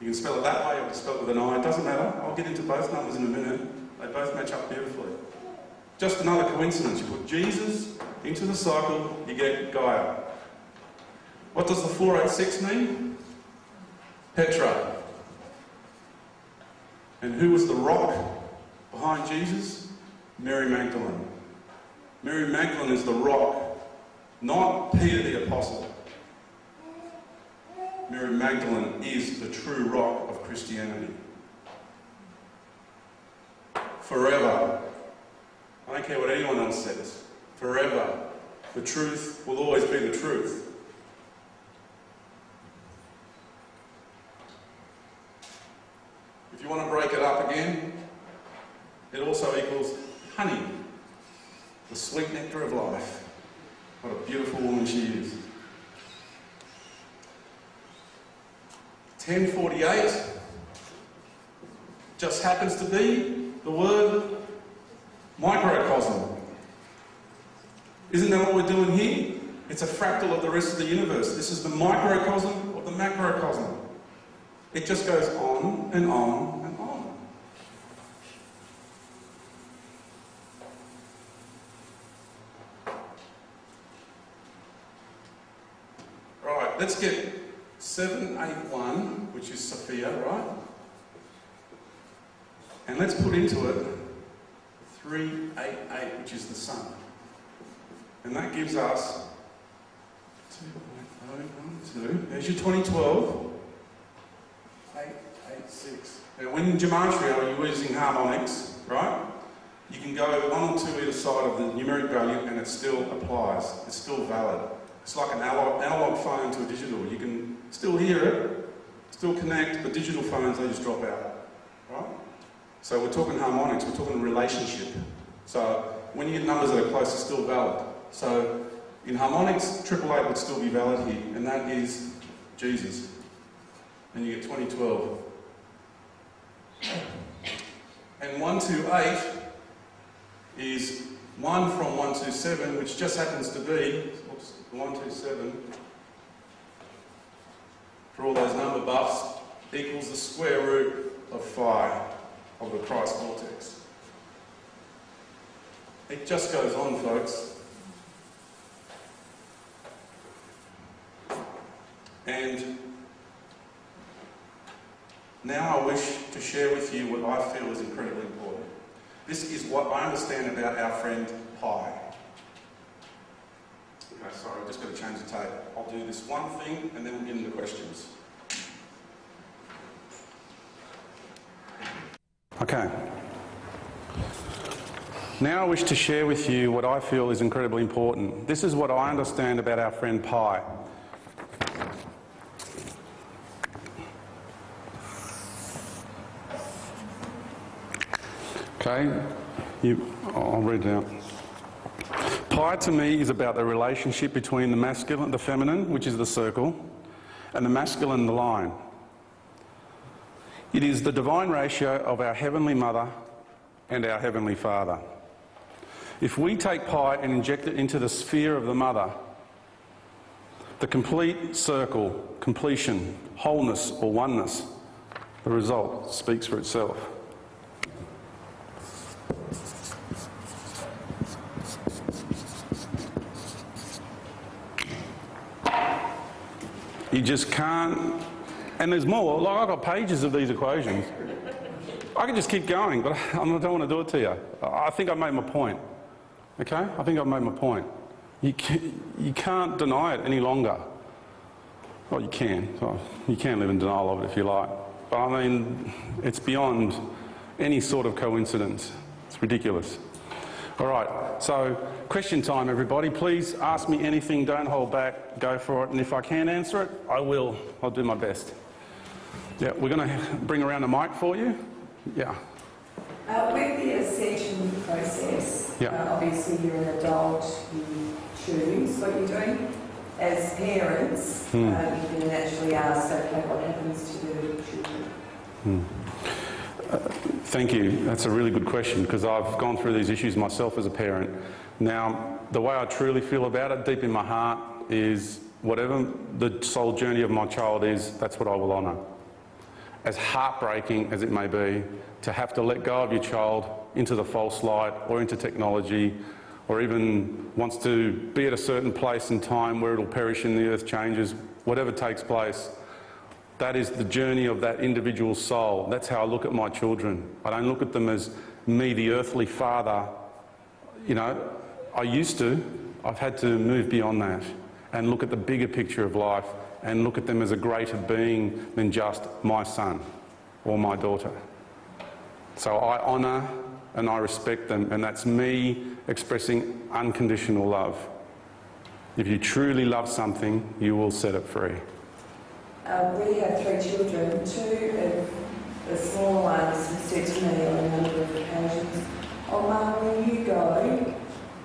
You can spell it that way or can spell it with an I, it doesn't matter. I'll get into both numbers in a minute. They both match up beautifully. Just another coincidence. You put Jesus into the cycle, you get Gaia. What does the 486 mean? Petra. And who was the rock behind Jesus? Mary Magdalene. Mary Magdalene is the rock, not Peter the Apostle. Mary Magdalene is the true rock of Christianity. Forever. I don't care what anyone else says. Forever. The truth will always be the truth. You want to break it up again, it also equals honey, the sweet nectar of life. What a beautiful woman she is. 1048 just happens to be the word microcosm. Isn't that what we're doing here? It's a fractal of the rest of the universe. This is the microcosm of the macrocosm. It just goes on and on and on. Right, let's get 781, which is Sophia, right? And let's put into it 388, which is the sun. And that gives us 2.012. There's your 2012. 886. Now, when in gematria you're using harmonics, right? You can go one or two either side of the numeric value and it still applies. It's still valid. It's like an analog, phone to a digital. You can still hear it, still connect, but digital phones, they just drop out? So we're talking harmonics, we're talking relationship. So when you get numbers that are close, it's still valid. So in harmonics, triple eight would still be valid here, and that is Jesus. And you get 2012. And 128 is 1 from 127, which just happens to be, oops, 127, for all those number buffs, equals the square root of phi of the Christ vortex. It just goes on, folks. And now I wish to share with you what I feel is incredibly important. This is what I understand about our friend Pi. Okay, sorry, I've just got to change the tape. I'll do this one thing and then we'll get into questions. Okay. Now I wish to share with you what I feel is incredibly important. This is what I understand about our friend Pi. Okay, you, I'll read it out. Pi to me is about the relationship between the masculine, the feminine, which is the circle, and the masculine, the line. It is the divine ratio of our Heavenly Mother and our Heavenly Father. If we take pi and inject it into the sphere of the mother, the complete circle, completion, wholeness, or oneness, the result speaks for itself. You just can't. And there's more. Like I've got pages of these equations. I could just keep going, but I don't want to do it to you. I think I've made my point. Okay? I think I've made my point. You can't, deny it any longer. Well, you can. You can live in denial of it if you like. But I mean, it's beyond any sort of coincidence. It's ridiculous. All right, so question time, everybody. Please ask me anything, don't hold back, go for it. And if I can't answer it, I will. I'll do my best. Yeah, we're going to bring around a mic for you. Yeah.
Uh, with the ascension process,
Yeah.
uh, obviously you're an adult, you choose what you're doing. As parents,
Hmm.
uh, you can naturally ask, okay, what happens to the children?
Thank you. That's a really good question because I've gone through these issues myself as a parent. Now, the way I truly feel about it, deep in my heart, is whatever the soul journey of my child is, that's what I will honour. As heartbreaking as it may be, to have to let go of your child into the false light or into technology or even wants to be at a certain place and time where it'll perish and the earth changes, whatever takes place, that is the journey of that individual soul. That's how I look at my children. I don't look at them as me, the earthly father. You know, I used to. I've had to move beyond that and look at the bigger picture of life and look at them as a greater being than just my son or my daughter. So I honour and I respect them, and that's me expressing unconditional love. If you truly love something, you will set it free.
Uh, we have three children. Two of the smaller ones said to me on a number of occasions, oh mum, when you go,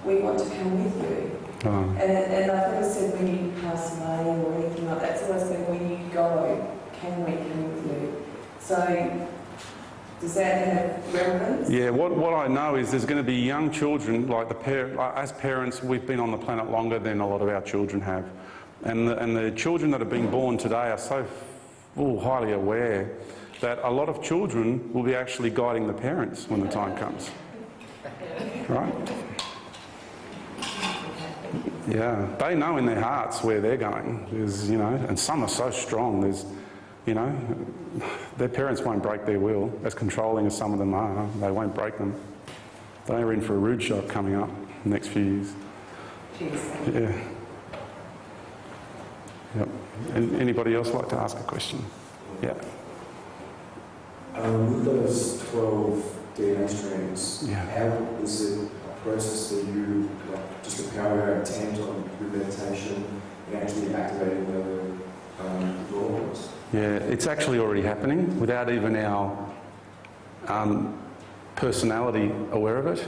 we want to come with you.
Uh,
And, and I've never said when you pass away or anything like that. So I said when you go, can we come with you? So does that have relevance?
Yeah, what, what I know is there's going to be young children, like the par- as parents, we've been on the planet longer than a lot of our children have. And the, and the children that are being born today are so oh, highly aware that a lot of children will be actually guiding the parents when the time comes. Right? Yeah, they know in their hearts where they're going. There's, you know, and some are so strong. There's, you know, their parents won't break their will. As controlling as some of them are, they won't break them. They're in for a rude shock coming up in the next few years.
Jeez.
Yeah. Yep. And anybody else like to ask a question? Yeah.
Um, with those 12 DNA strands,
Yeah.
how is it a process that you, like, just a power attempt on your meditation and actually activating the um, laws?
Yeah, it's actually already happening without even our um, personality aware of it.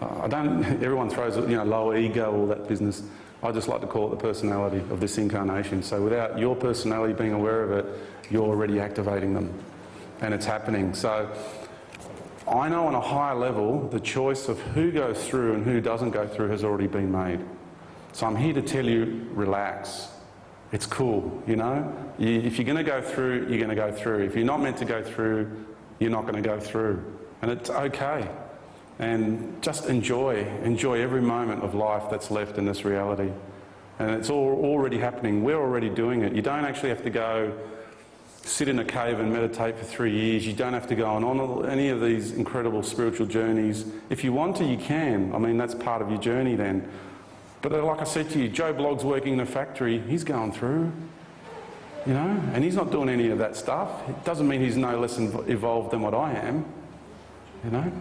I don't. Everyone throws you know lower ego, all that business. I just like to call it the personality of this incarnation. So without your personality being aware of it, you're already activating them, and it's happening. So I know on a higher level the choice of who goes through and who doesn't go through has already been made. So I'm here to tell you, relax. It's cool, you know? You, if you're going to go through, you're going to go through. If you're not meant to go through, you're not going to go through. And it's okay. And just enjoy, enjoy every moment of life that's left in this reality. And it's all already happening. We're already doing it. You don't actually have to go sit in a cave and meditate for three years. You don't have to go on, any of these incredible spiritual journeys. If you want to, you can. I mean, that's part of your journey then. But uh, like I said to you, Joe Blogg's working in a factory. He's going through, you know, and he's not doing any of that stuff. It doesn't mean he's no less evolved than what I am, you know.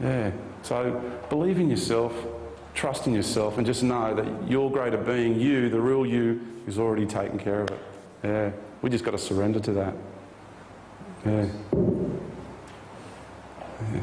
Yeah. So believe in yourself, trust in yourself, and just know that your greater being, you, the real you, is already taking care of it. Yeah. We just got to surrender to that. Yeah. Yeah.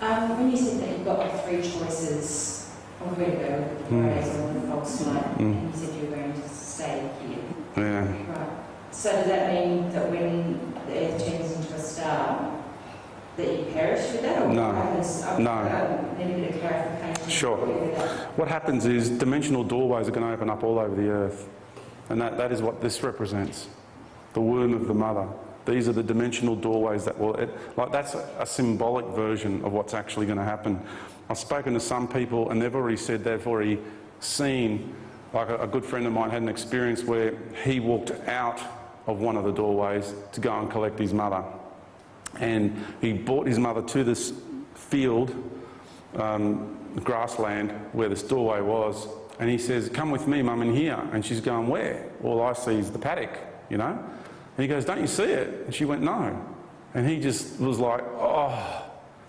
Um, when you said that you've got the three choices of where to go, the
Mm.
paradise or the false light,
Mm.
and you said you were going to stay here.
Yeah.
Right. So does that mean that when the Earth turns into a star, that you perish with that, or
No.
happens?
No.
I a bit of.
Sure. What happens is dimensional doorways are going to open up all over the earth. And that, that is what this represents the womb of the mother. These are the dimensional doorways that will, it, like that's a, a symbolic version of what's actually going to happen. I've spoken to some people and they've already said they've already seen, like a, a good friend of mine had an experience where he walked out of one of the doorways to go and collect his mother. And he brought his mother to this field um, grassland where this doorway was. And he says, Come with me, mum, in here. And she's going, Where? All I see is the paddock, you know? And he goes, Don't you see it? And she went, No. And he just was like, Oh,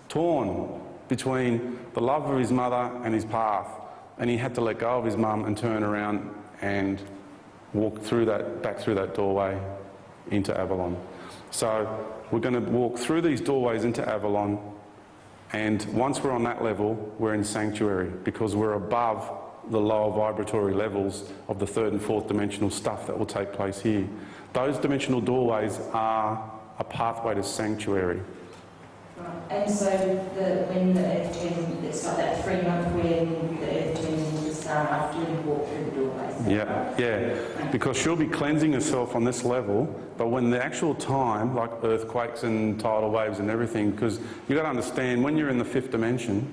torn between the love of his mother and his path. And he had to let go of his mum and turn around and walk through that, back through that doorway into Avalon. So we're going to walk through these doorways into Avalon. And once we're on that level, we're in sanctuary because we're above the lower vibratory levels of the third and fourth dimensional stuff that will take place here. Those dimensional doorways are a pathway to sanctuary.
Right. And so the, when the earth turns, it's like that three month when the earth turns after you walk through the doorways.
Yeah, yeah. Because she'll be cleansing herself on this level, but when the actual time, like earthquakes and tidal waves and everything, because you've got to understand when you're in the fifth dimension,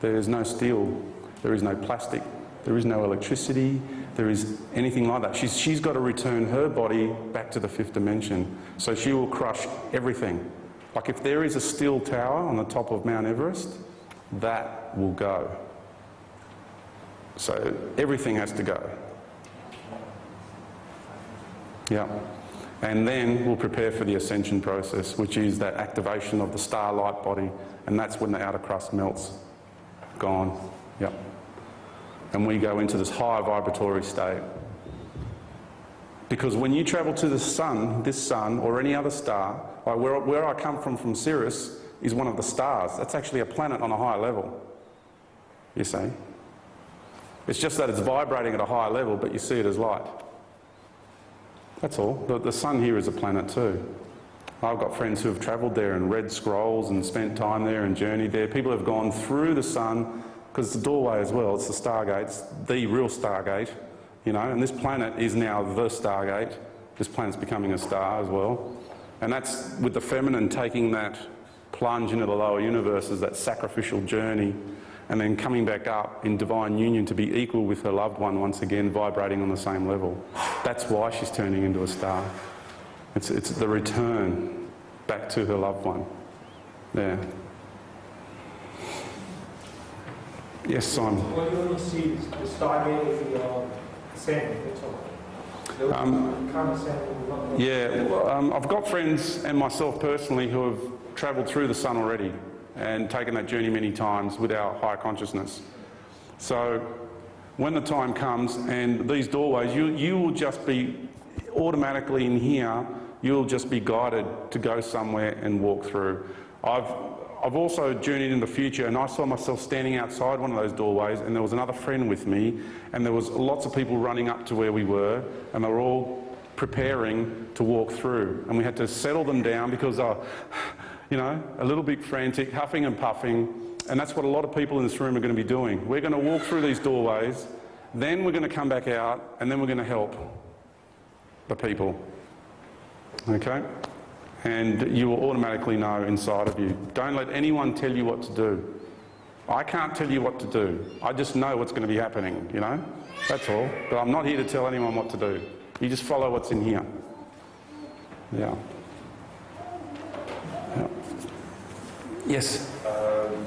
there is no steel, there is no plastic, there is no electricity, there is anything like that. She's, she's got to return her body back to the fifth dimension. So she will crush everything. Like if there is a steel tower on the top of Mount Everest, that will go. So everything has to go. Yeah. And then we'll prepare for the ascension process, which is that activation of the starlight body, and that's when the outer crust melts. Gone. Yep. And we go into this higher vibratory state. Because when you travel to the sun, this sun, or any other star, like where, where I come from, from Sirius, is one of the stars. That's actually a planet on a higher level. You see? It's just that it's vibrating at a higher level, but you see it as light. That's all. The, the sun here is a planet too. I've got friends who have travelled there and read scrolls and spent time there and journeyed there. People have gone through the sun because it's the doorway as well. It's the Stargate, it's the real Stargate, you know. And this planet is now the Stargate. This planet's becoming a star as well. And that's with the feminine taking that plunge into the lower universe universes, that sacrificial journey, and then coming back up in divine union to be equal with her loved one once again, vibrating on the same level. That's why she's turning into a star. It's, it's the return back to her loved one. There. Yes, Simon.
What you only see is the stargate with the uh, sand, that's all. The
Um,
kind of sand will not-
Yeah, well, um, I've got friends and myself personally who have travelled through the sun already and taken that journey many times with our higher consciousness. So when the time comes and these doorways, you, you will just be automatically in here, you'll just be guided to go somewhere and walk through. I've, I've also journeyed in the future and I saw myself standing outside one of those doorways and there was another friend with me and there was lots of people running up to where we were and they were all preparing to walk through and we had to settle them down because they were, you know, a little bit frantic, huffing and puffing and that's what a lot of people in this room are going to be doing. We're going to walk through these doorways, then we're going to come back out and then we're going to help the people. Okay? And you will automatically know inside of you. Don't let anyone tell you what to do. I can't tell you what to do. I just know what's going to be happening, you know? That's all. But I'm not here to tell anyone what to do. You just follow what's in here. Yeah. Yes.
Um,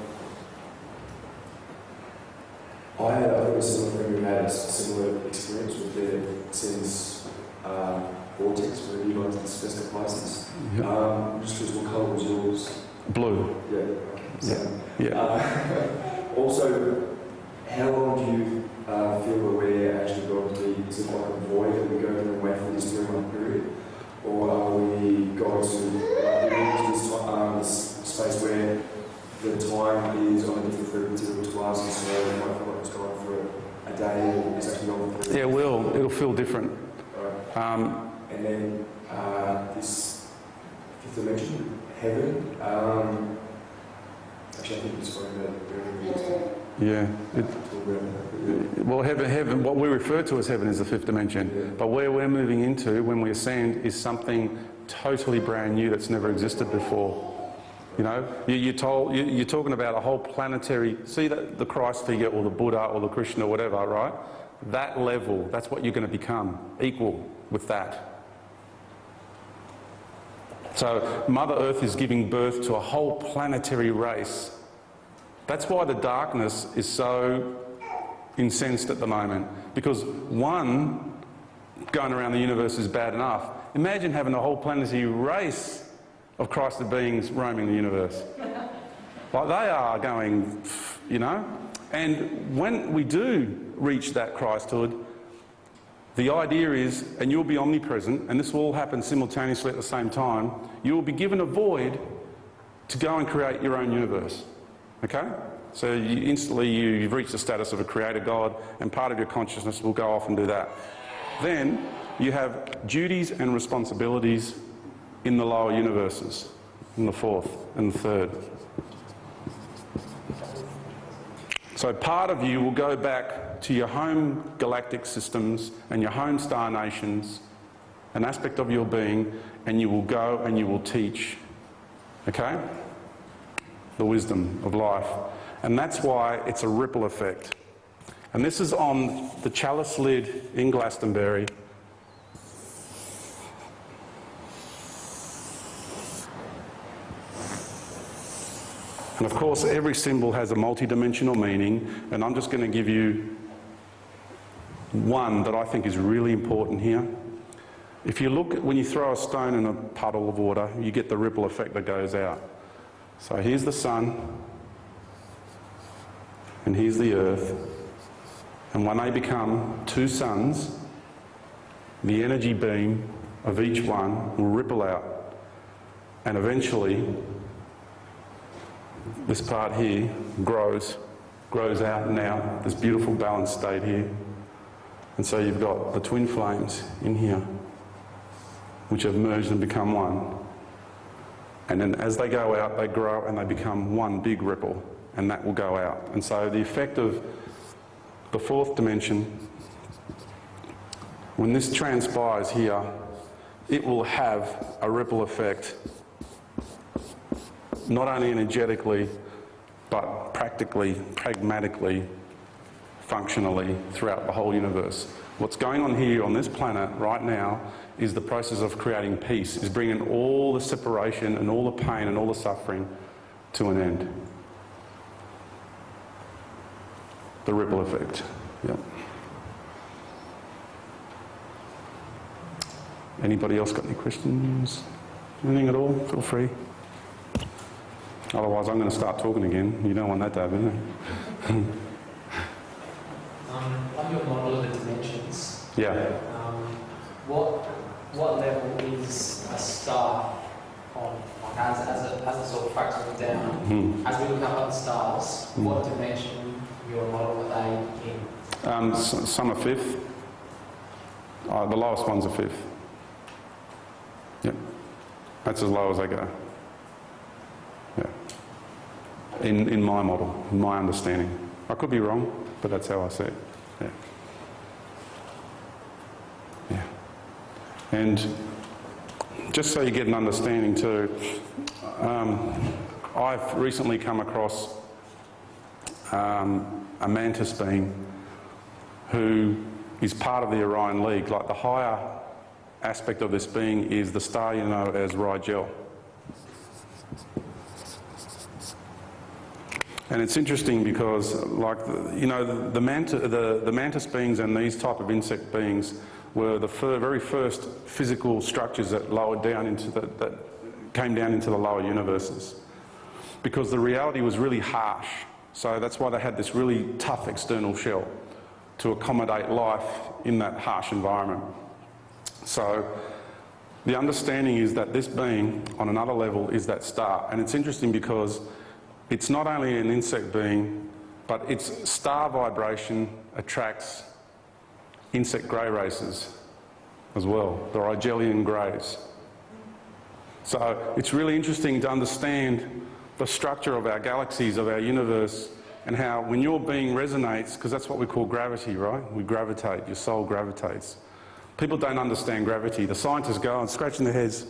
I had, I think a similar friend who had a similar experience with their sense uh, vortex where you guys discussed the places.
Yeah.
Um, just because what colour was yours?
Blue.
Yeah. okay, so,
Yeah.
Uh, also, how long do you uh, feel that we're actually going to be? Is it like a void that we go through and wait for this three month period? Or are we going to like, move into this, ti- um, this space where the time is on a different frequency to us and so we might feel like it's going day and it's actually going for three
Yeah, it will. It'll feel different.
Alright.
Um,
And then uh, this fifth dimension, heaven, um, Actually, I think you spoke about it earlier.
Yeah. It,
that.
well, heaven, heaven, what we refer to as heaven is the fifth dimension.
Yeah.
But where we're moving into when we ascend is something totally brand new that's never existed before. You know, you, you're, told, you, you're talking about a whole planetary, see the Christ figure or the Buddha or the Krishna or whatever, right? That level, that's what you're going to become, equal with that. So Mother Earth is giving birth to a whole planetary race. That's why the darkness is so incensed at the moment. Because one going around the universe is bad enough. Imagine having a whole planetary race of Christ the beings roaming the universe. Like they are going, you know. And when we do reach that Christhood, the idea is, and you'll be omnipresent, and this will all happen simultaneously at the same time, you will be given a void to go and create your own universe. Okay? So you, instantly you, you've reached the status of a creator God, and part of your consciousness will go off and do that. Then you have duties and responsibilities in the lower universes, in the fourth and third. So part of you will go back to your home galactic systems and your home star nations, an aspect of your being, and you will go and you will teach. Okay? The wisdom of life. And that's why it's a ripple effect. And this is on the chalice lid in Glastonbury. And of course, every symbol has a multi-dimensional meaning, and I'm just going to give you one that I think is really important here. If you look, when you throw a stone in a puddle of water, you get the ripple effect that goes out. So here's the sun, and here's the earth. And when they become two suns, the energy beam of each one will ripple out. And eventually, this part here grows, grows out and out, this beautiful balanced state here. And so you've got the twin flames in here, which have merged and become one. And then as they go out, they grow and they become one big ripple, and that will go out. And so the effect of the fourth dimension, when this transpires here, it will have a ripple effect, not only energetically, but practically, pragmatically, functionally throughout the whole universe. What's going on here on this planet right now is the process of creating peace, is bringing all the separation and all the pain and all the suffering to an end. The ripple effect. Yep. Anybody else got any questions? Anything at all? Feel free. Otherwise, I'm going to start talking again. You don't want that to happen, do you?
Um, on your model of the dimensions,
Yeah.
um, what what level is a star on? Like as, as, a, as a sort of fractal down,
Hmm.
as we look up at the stars, what dimension your model are they in?
Um, s- some are fifth. Uh, the lowest one's a fifth. Yep. That's as low as they go. In, in my model, in my understanding. I could be wrong, but that's how I see it. Yeah. Yeah. And just so you get an understanding too, um, I've recently come across um, a mantis being who is part of the Orion League. Like the higher aspect of this being is the star you know as Rigel. And it's interesting because, like, you know, the, the, the mantis beings and these type of insect beings were the fir- very first physical structures that lowered down into the, that came down into the lower universes. Because the reality was really harsh. So that's why they had this really tough external shell to accommodate life in that harsh environment. So the understanding is that this being on another level is that star. And it's interesting because it's not only an insect being, but its star vibration attracts insect grey races as well, the Rigelian greys. So it's really interesting to understand the structure of our galaxies, of our universe, and how when your being resonates, because that's what we call gravity, right? We gravitate, your soul gravitates. People don't understand gravity. The scientists go and scratching their heads,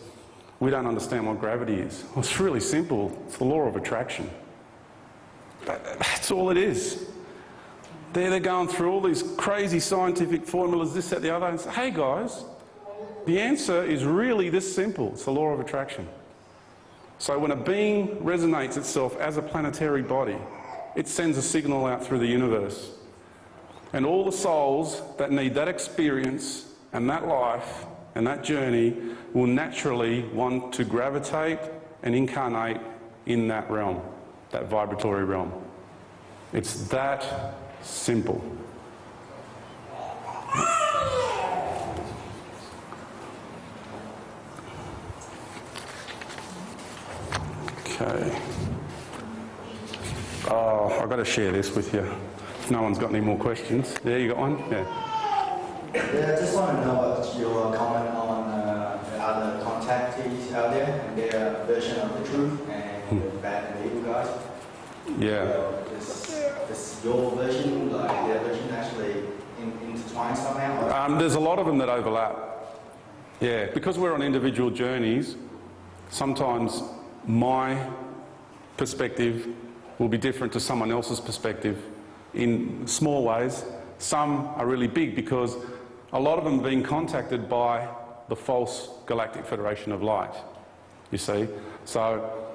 we don't understand what gravity is. Well, it's really simple. It's the law of attraction. That- That's all it is. There they're going through all these crazy scientific formulas, this, that, the other, and say, hey guys, the answer is really this simple. It's the law of attraction. So when a being resonates itself as a planetary body, it sends a signal out through the universe. And all the souls that need that experience and that life and that journey will naturally want to gravitate and incarnate in that realm, that vibratory realm. It's that simple. Okay. Oh, I've got to share this with you. If no one's got any more questions. There, you got one? Yeah.
Yeah, I just want to know what your comment on uh, the other contactees out there and their version of the truth and the bad and evil guys.
Yeah.
Is, is your version, like their version, actually in, intertwined somehow?
Um, there's a lot of them that overlap. Yeah, because we're on individual journeys, sometimes my perspective will be different to someone else's perspective in small ways. Some are really big because a lot of them are being contacted by the false Galactic Federation of Light, you see. So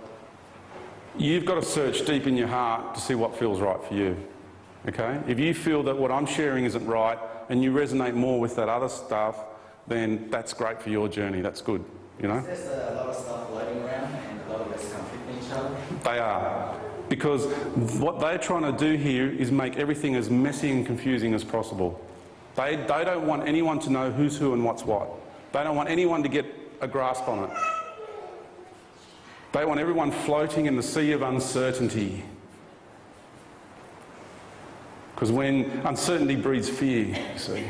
you've got to search deep in your heart to see what feels right for you. Okay? If you feel that what I'm sharing isn't right and you resonate more with that other stuff, then that's great for your journey. That's good, you know?
There's a lot of stuff floating around and a lot of it's conflicting each other.
They are. Because what they're trying to do here is make everything as messy and confusing as possible. They, they don't want anyone to know who's who and what's what. They don't want anyone to get a grasp on it. They want everyone floating in the sea of uncertainty. Because when uncertainty breeds fear, you see.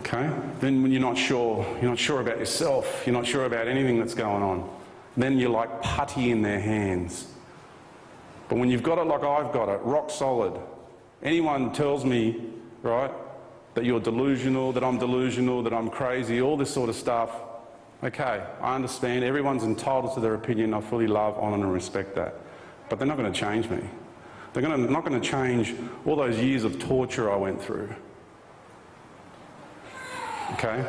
Okay? Then when you're not sure, you're not sure about yourself, you're not sure about anything that's going on, then you're like putty in their hands. But when you've got it like I've got it, rock solid, anyone tells me, right, that you're delusional, that I'm delusional, that I'm crazy, all this sort of stuff, okay, I understand. Everyone's entitled to their opinion. I fully love, honour and respect that. But they're not going to change me. They're gonna, not going to change all those years of torture I went through. Okay?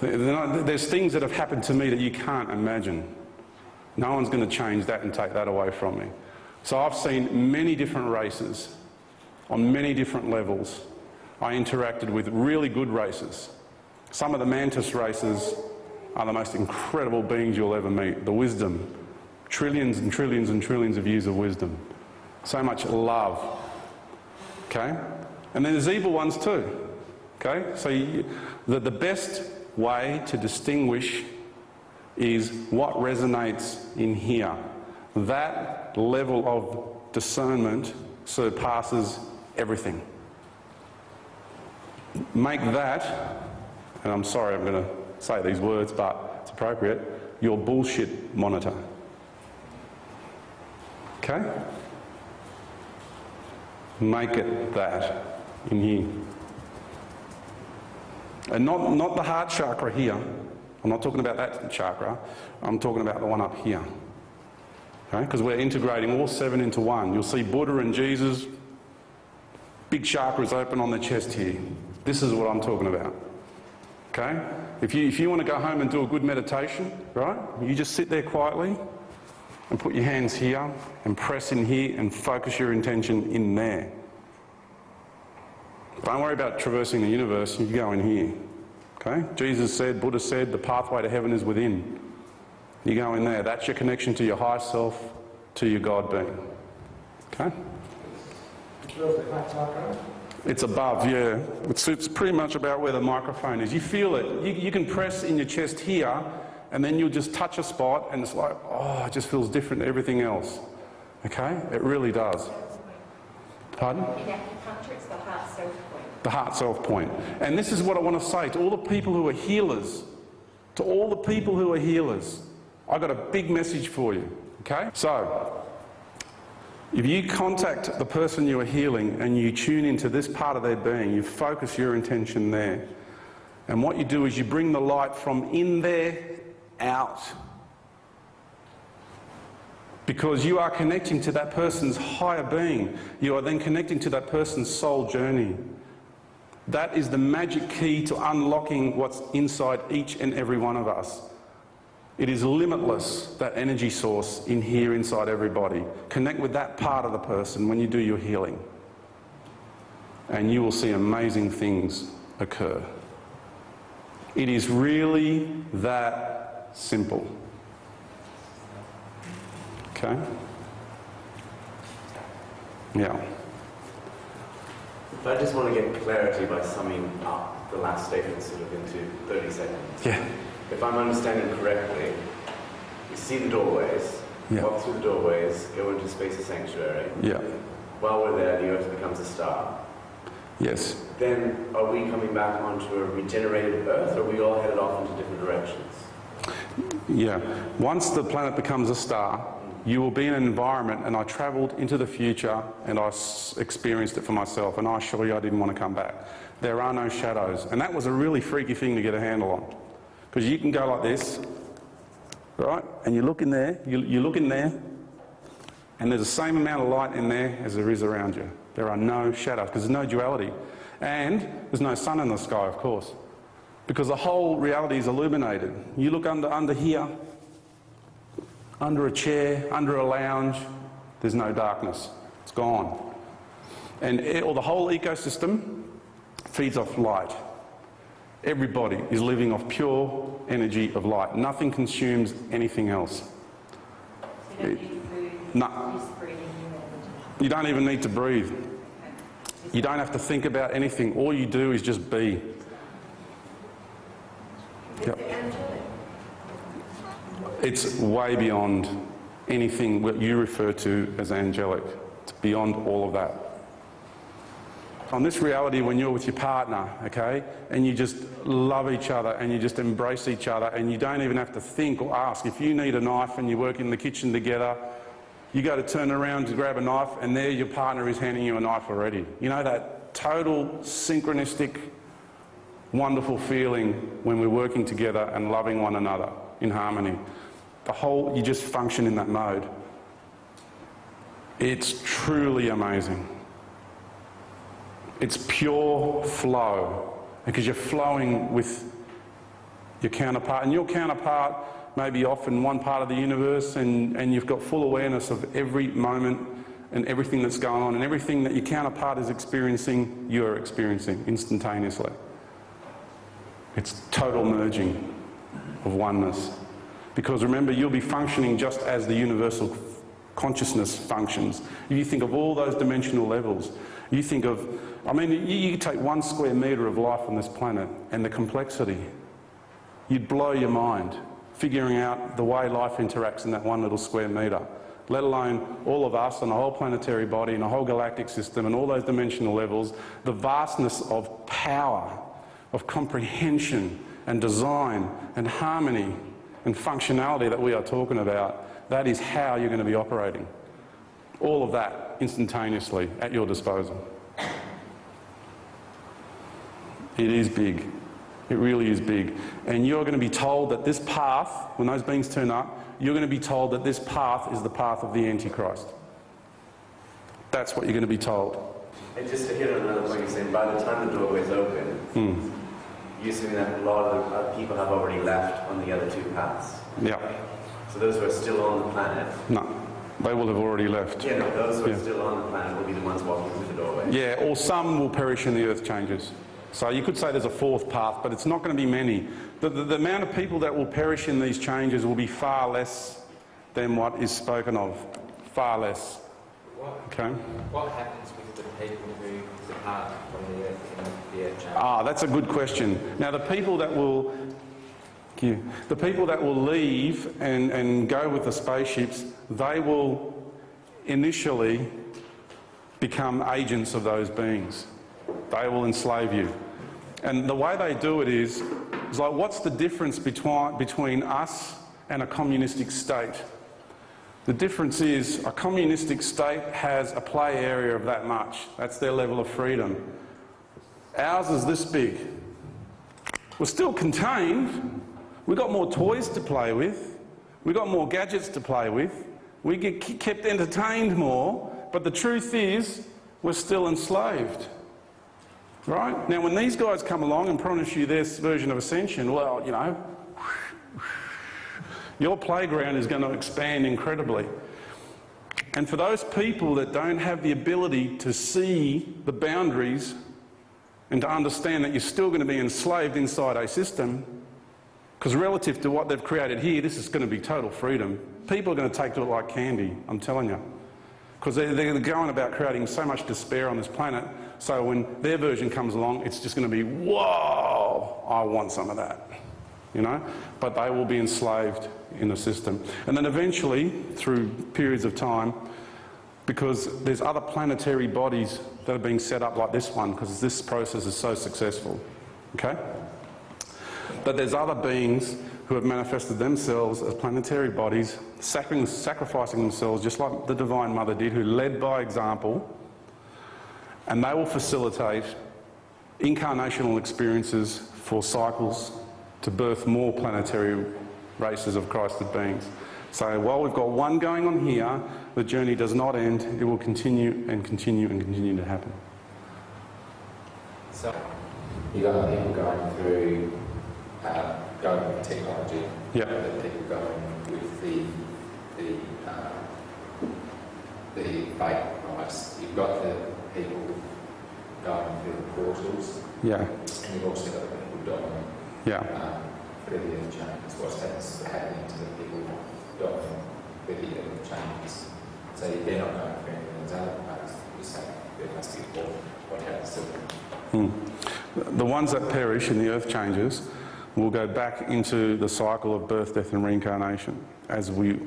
Not- there's things that have happened to me that you can't imagine. No one's going to change that and take that away from me. So I've seen many different races on many different levels. I interacted with really good races. Some of the mantis races are the most incredible beings you'll ever meet. The wisdom, trillions and trillions and trillions of years of wisdom. So much love. Okay? And then there's evil ones too. Okay? So you, the, the best way to distinguish is what resonates in here. That level of discernment surpasses everything. Make that, and I'm sorry I'm going to say these words, but it's appropriate, your bullshit monitor. Okay? Make it that in here. And not, not the heart chakra here. I'm not talking about that chakra. I'm talking about the one up here. Okay? Because we're integrating all seven into one. You'll see Buddha and Jesus, big chakras open on the chest here. This is what I'm talking about. Okay? If you, if you want to go home and do a good meditation, right, you just sit there quietly and put your hands here and press in here and focus your intention in there. Don't worry about traversing the universe, you go in here. Okay? Jesus said, Buddha said, the pathway to heaven is within. You go in there. That's your connection to your higher self, to your God being. Okay? It's above, yeah. It's, it's pretty much about where the microphone is. You feel it. You, you can press in your chest here, and then you'll just touch a spot, and it's like, oh, it just feels different to everything else. Okay? It really does. Pardon?
In acupuncture, it's the heart self point.
the heart self point. And this is what I want to say to all the people who are healers, to all the people who are healers. I got a big message for you, Okay? So, if you contact the person you are healing and you tune into this part of their being, you focus your intention there. And what you do is you bring the light from in there out. Because you are connecting to that person's higher being. You are then connecting to that person's soul journey. That is the magic key to unlocking what's inside each and every one of us. It is limitless, that energy source in here inside everybody. Connect with that part of the person when you do your healing. And you will see amazing things occur. It is really that simple. Okay? Yeah.
I just want to get clarity by summing up the last statement sort of into 30 seconds.
Yeah.
If I'm understanding correctly, you see the doorways,
Yeah.
walk through the doorways, go into space of sanctuary.
Yeah.
While we're there, the Earth becomes a star.
Yes.
Then are we coming back onto a regenerated Earth, or are we all headed off into different directions?
Yeah. Once the planet becomes a star, you will be in an environment, and I travelled into the future and I s- experienced it for myself, and I assure you I didn't want to come back. There are no shadows, and that was a really freaky thing to get a handle on. Because you can go like this, right? And you look in there, you, you look in there, and there's the same amount of light in there as there is around you. There are no shadows because there's no duality. And there's no sun in the sky, of course, because the whole reality is illuminated. You look under, under here, under a chair, under a lounge, there's no darkness. It's gone. And it, or the whole ecosystem feeds off light. Everybody is living off pure energy of light. Nothing consumes anything else.
You don't need
No.
just breathing in it.
You don't even need to breathe. You don't have to think about anything. All you do is just be. Yep. It's way beyond anything what you refer to as angelic. It's beyond all of that. On this reality, when you're with your partner, okay, and you just love each other and you just embrace each other and you don't even have to think or ask. If you need a knife and you work in the kitchen together, you go to turn around to grab a knife and there your partner is handing you a knife already. You know that total synchronistic, wonderful feeling when we're working together and loving one another in harmony. The whole, you just function in that mode. It's truly amazing. It's pure flow because you're flowing with your counterpart, and your counterpart may be off in one part of the universe, and, and you've got full awareness of every moment and everything that's going on, and everything that your counterpart is experiencing, you're experiencing instantaneously. It's total merging of oneness. Because remember, you'll be functioning just as the universal consciousness functions. You think of all those dimensional levels, you think of, I mean, you, you take one square metre of life on this planet and the complexity, you'd blow your mind figuring out the way life interacts in that one little square metre, let alone all of us and the whole planetary body and the whole galactic system and all those dimensional levels, the vastness of power, of comprehension and design and harmony and functionality that we are talking about, that is how you're going to be operating. All of that instantaneously at your disposal. It is big. It really is big. And you're going to be told that this path, when those beings turn up, you're going to be told that this path is the path of the Antichrist. That's what you're going to be told.
And just to hit on another point, you're saying by the time the doorway's open,
Hmm.
you're saying that a lot of the uh, people have already left on the other two paths.
Yeah.
So those who are still on the planet,
No. They will have already left.
yeah, no, those who are
Yeah.
still on the planet will be the ones walking through the doorway.
Yeah, or some will perish in the earth changes. So you could say there's a fourth path, but it's not going to be many. The, the, the amount of people that will perish in these changes will be far less than what is spoken of. Far less.
What,
Okay?
what happens with the people who depart from the earth in the earth change?
Ah, that's a good question. Now, the people that will, the people that will leave and, and go with the spaceships, they will initially become agents of those beings. They will enslave you. And the way they do it is, is like, what's the difference between, between us and a communistic state? The difference is a communistic state has a play area of that much. That's their level of freedom. Ours is this big. We're still contained. We've got more toys to play with. We've got more gadgets to play with. We get kept entertained more. But the truth is, we're still enslaved. Right? Now, when these guys come along and promise you this version of ascension, well, you know, your playground is going to expand incredibly. And for those people that don't have the ability to see the boundaries and to understand that you're still going to be enslaved inside a system, because relative to what they've created here, this is going to be total freedom. People are going to take to it like candy, I'm telling you. Because they're, they're going about creating so much despair on this planet, so when their version comes along, it's just going to be, whoa, I want some of that. You know? But they will be enslaved in the system. And then eventually, through periods of time, because there's other planetary bodies that are being set up like this one, because this process is so successful. Okay? But there's other beings who have manifested themselves as planetary bodies, sacrificing themselves just like the Divine Mother did, who led by example, and they will facilitate incarnational experiences for cycles to birth more planetary races of Christed beings. So while we've got one going on here, the journey does not end. It will continue and continue and continue to happen.
So you got people going through uh, going with technology.
Yeah.
The people going with the the uh, the fake lives. You've got the people going through the portals,
Yeah,
and you've also got the people dying
yeah,
um, earth changes. What's happening to the people the earth changes? So they're not going for anything. There's other parts. You say there must be more. What happens to them?
Hmm. The ones that perish in the earth changes will go back into the cycle of birth, death, and reincarnation, as we,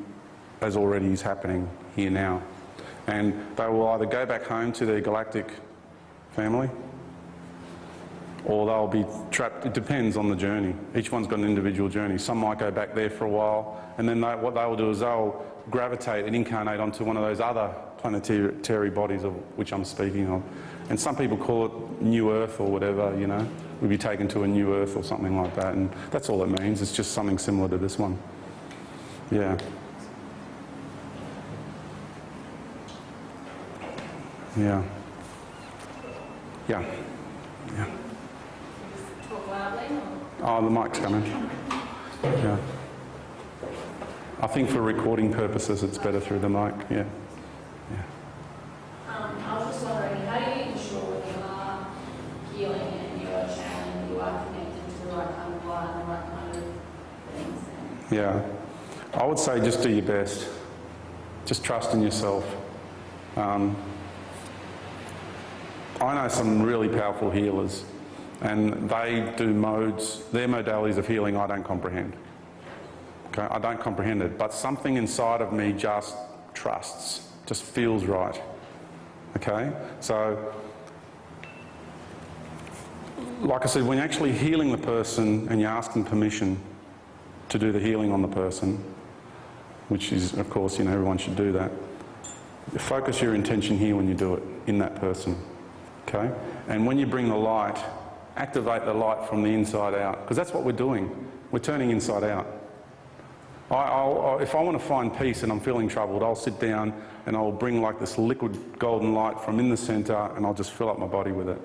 as already is happening here now. And they will either go back home to their galactic family, or they'll be trapped. It depends on the journey. Each one's got an individual journey. Some might go back there for a while, and then they, what they will do is they'll gravitate and incarnate onto one of those other planetary bodies of which I'm speaking of. And some people call it New Earth or whatever, you know. We'll be taken to a new Earth or something like that, and that's all it means. It's just something similar to this one. Yeah. Yeah. Yeah. Yeah. Oh, the mic's coming. Yeah. I think for recording purposes, it's better through the mic. Yeah.
Um, I was just wondering, how do you ensure when you are healing and you are channeling, you are connected to the right kind of light and the right kind of things?
Yeah. I would say just do your best. Just trust in yourself. Um, I know some really powerful healers, and they do modes, their modalities of healing I don't comprehend. Okay, I don't comprehend it, but something inside of me just trusts, just feels right. Okay, so like I said, when you're actually healing the person and you're asking permission to do the healing on the person, which is, of course, you know, everyone should do that. Focus your intention here when you do it, in that person. Okay? And when you bring the light, activate the light from the inside out, because that's what we're doing. We're turning inside out. I, I'll, if I want to find peace and I'm feeling troubled, I'll sit down and I'll bring like this liquid golden light from in the centre and I'll just fill up my body with it.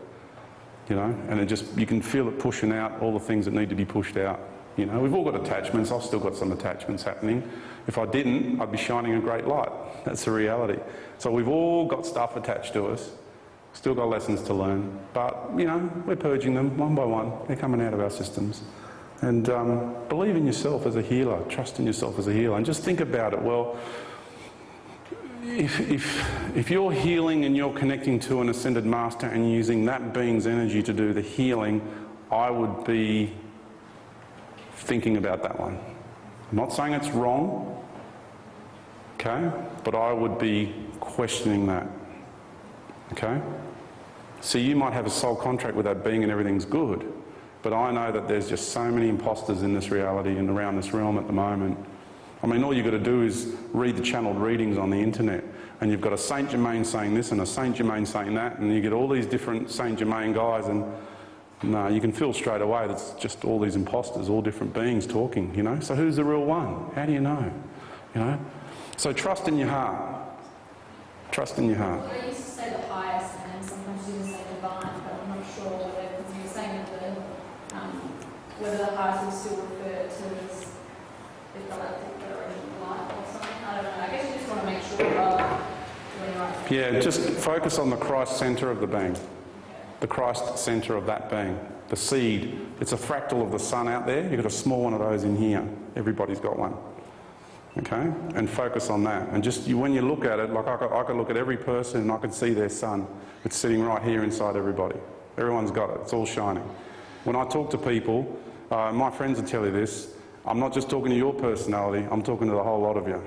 You know, and it just, you can feel it pushing out all the things that need to be pushed out. You know, we've all got attachments. I've still got some attachments happening. If I didn't, I'd be shining a great light. That's the reality. So we've all got stuff attached to us. Still got lessons to learn. But, you know, we're purging them one by one. They're coming out of our systems. And um, believe in yourself as a healer. Trust in yourself as a healer. And just think about it. Well, if, if, if you're healing and you're connecting to an ascended master and using that being's energy to do the healing, I would be thinking about that one. I'm not saying it's wrong, okay, but I would be questioning that, okay? So you might have a soul contract with that being and everything's good, but I know that there's just so many imposters in this reality and around this realm at the moment, I mean, all you've got to do is read the channeled readings on the internet, and you've got a Saint Germain saying this and a Saint Germain saying that, and you get all these different Saint Germain guys, and no, you can feel straight away that's just all these imposters, all different beings talking, you know. So who's the real one? How do you know? You know. So trust in your heart. Trust in your heart.
I used to say the highest, and then sometimes you say divine, but I'm not sure whether, because you were saying the, um, whether the highest will still refer to this, the galactic of light or something. I don't know. I guess you just want to make sure you're right.
Yeah, just focus on the Christ centre of the being. The Christ centre of that being. The seed. It's a fractal of the sun out there. You've got a small one of those in here. Everybody's got one. Okay? And focus on that. And just you, when you look at it, like I could, I could look at every person and I could see their sun. It's sitting right here inside everybody. Everyone's got it. It's all shining. When I talk to people, uh, my friends will tell you this. I'm not just talking to your personality. I'm talking to the whole lot of you.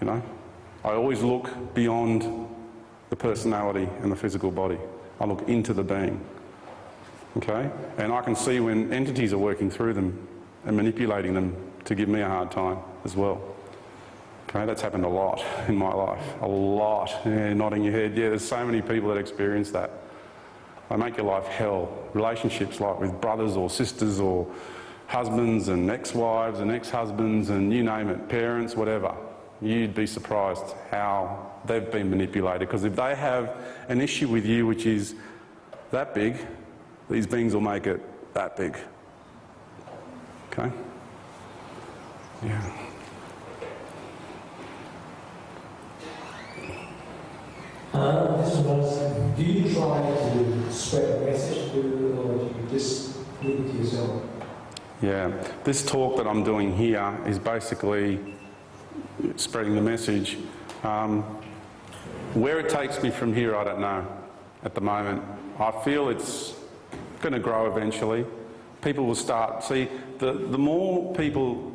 You know? I always look beyond the personality and the physical body. I look into the being. Okay? And I can see when entities are working through them and manipulating them to give me a hard time as well. Okay, that's happened a lot in my life. A lot. Yeah, nodding your head. Yeah, there's so many people that experience that. They make your life hell. Relationships like with brothers or sisters or husbands and ex-wives and ex-husbands and you name it, parents, whatever. You'd be surprised how they've been manipulated because if they have an issue with you which is that big, these beings will make it that big. Okay? Yeah.
Uh, this was, do you try to spread a message to, or do you just keep it to yourself?
Yeah, this talk that I'm doing here is basically spreading the message. Um, where it takes me from here, I don't know at the moment. I feel it's going to grow eventually. People will start, see, the, the more people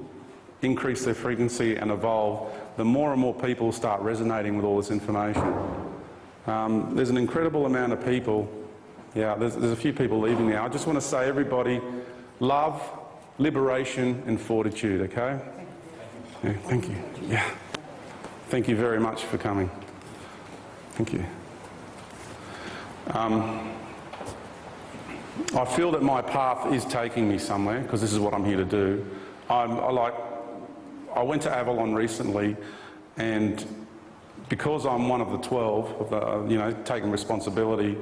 increase their frequency and evolve, the more and more people start resonating with all this information. Um, there's an incredible amount of people. Yeah, there's, there's a few people leaving now. I just want to say, everybody, love, liberation, and fortitude, okay? Yeah, thank you. Yeah. Thank you very much for coming. Thank you. Um, I feel that my path is taking me somewhere because this is what I'm here to do. I'm, I like. I went to Avalon recently, and because I'm one of the 12, of the, you know, taking responsibility,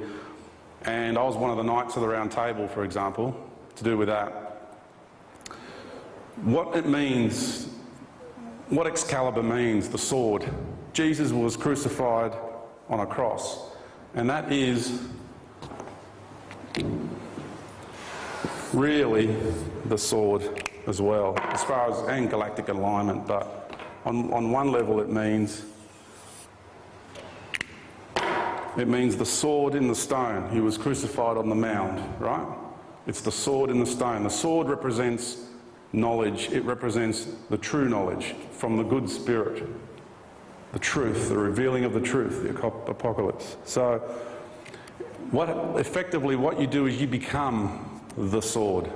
and I was one of the Knights of the Round Table, for example, to do with that. What it means, what Excalibur means, the sword. Jesus was crucified on a cross, and that is really the sword as well, as far as and galactic alignment. But on, on one level, it means it means the sword in the stone. He was crucified on the mound, right? It's the sword in the stone. The sword represents knowledge. It represents the true knowledge from the good spirit, the truth, the revealing of the truth, the apocalypse. So, what effectively what you do is you become the sword.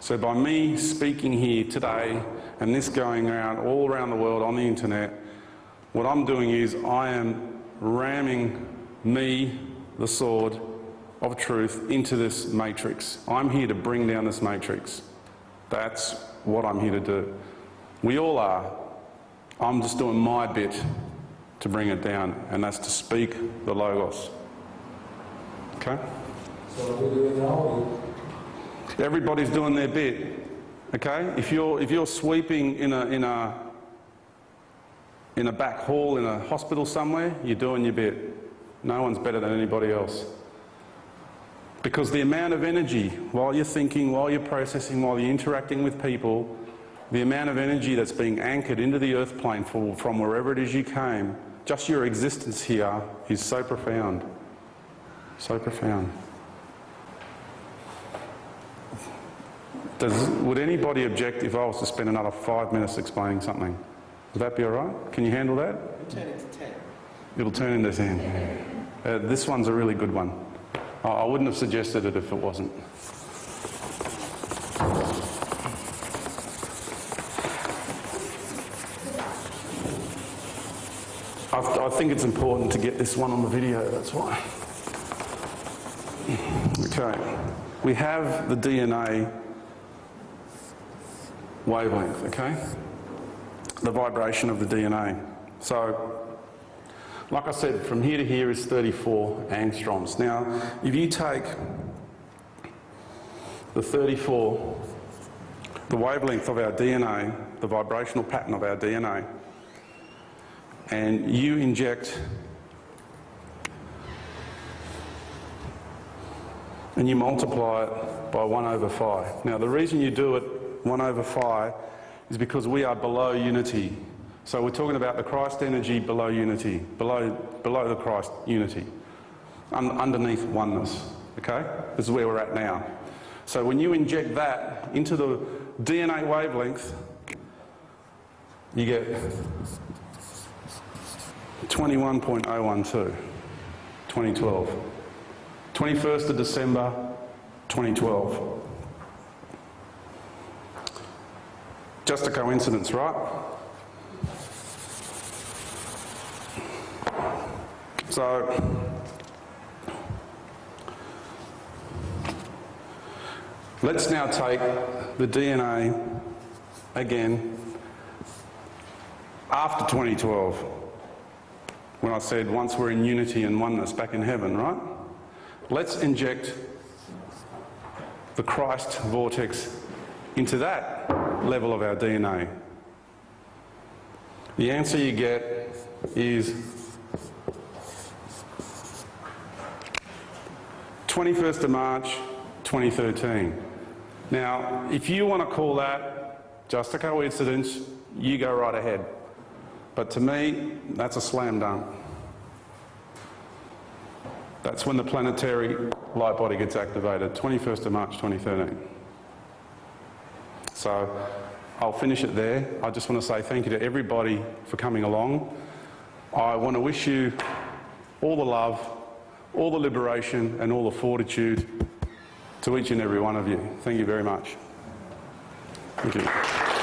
So by me speaking here today and this going around all around the world on the internet, what I'm doing is I am ramming me, the sword of truth, into this matrix. I'm here to bring down this matrix. That's what I'm here to do. We all are. I'm just doing my bit to bring it down, and that's to speak the Logos. Okay?
So we're doing now,
Everybody's doing their bit. Okay? If you're if you're sweeping in a in a in a back hall in a hospital somewhere, you're doing your bit. No one's better than anybody else. Because the amount of energy, while you're thinking, while you're processing, while you're interacting with people, the amount of energy that's being anchored into the earth plane from, from wherever it is you came, just your existence here is so profound. So profound. Does, would anybody object if I was to spend another five minutes explaining something? Would that be all right? Can you handle that?
It'll Turn it to 10.
It'll turn into 10. Uh, this one's a really good one. I, I wouldn't have suggested it if it wasn't. So I think it's important to get this one on the video, that's why. Okay, we have the DNA wavelength, okay? The vibration of the DNA. So, like I said, from here to here is 34 angstroms. Now, if you take the 34, the wavelength of our DNA, the vibrational pattern of our DNA, and you inject and you multiply it by 1 over 5. Now, the reason you do it 1 over 5 is because we are below unity. So we're talking about the Christ energy below unity, below, below the Christ unity, un- underneath oneness. Okay? This is where we're at now. So when you inject that into the DNA wavelength, you get 21.012, 2012. 21st of December 2012. Just a coincidence, right? So, let's now take the DNA again after 2012, when I said once we're in unity and oneness back in heaven, right? Let's inject the Christ vortex into that level of our DNA. The answer you get is 21st of March 2013. Now, if you want to call that just a coincidence, you go right ahead. But to me, that's a slam dunk. That's when the planetary light body gets activated, 21st of March 2013. So I'll finish it there. I just want to say thank you to everybody for coming along. I want to wish you all the love, all the liberation, and all the fortitude to each and every one of you. Thank you very much. Thank you.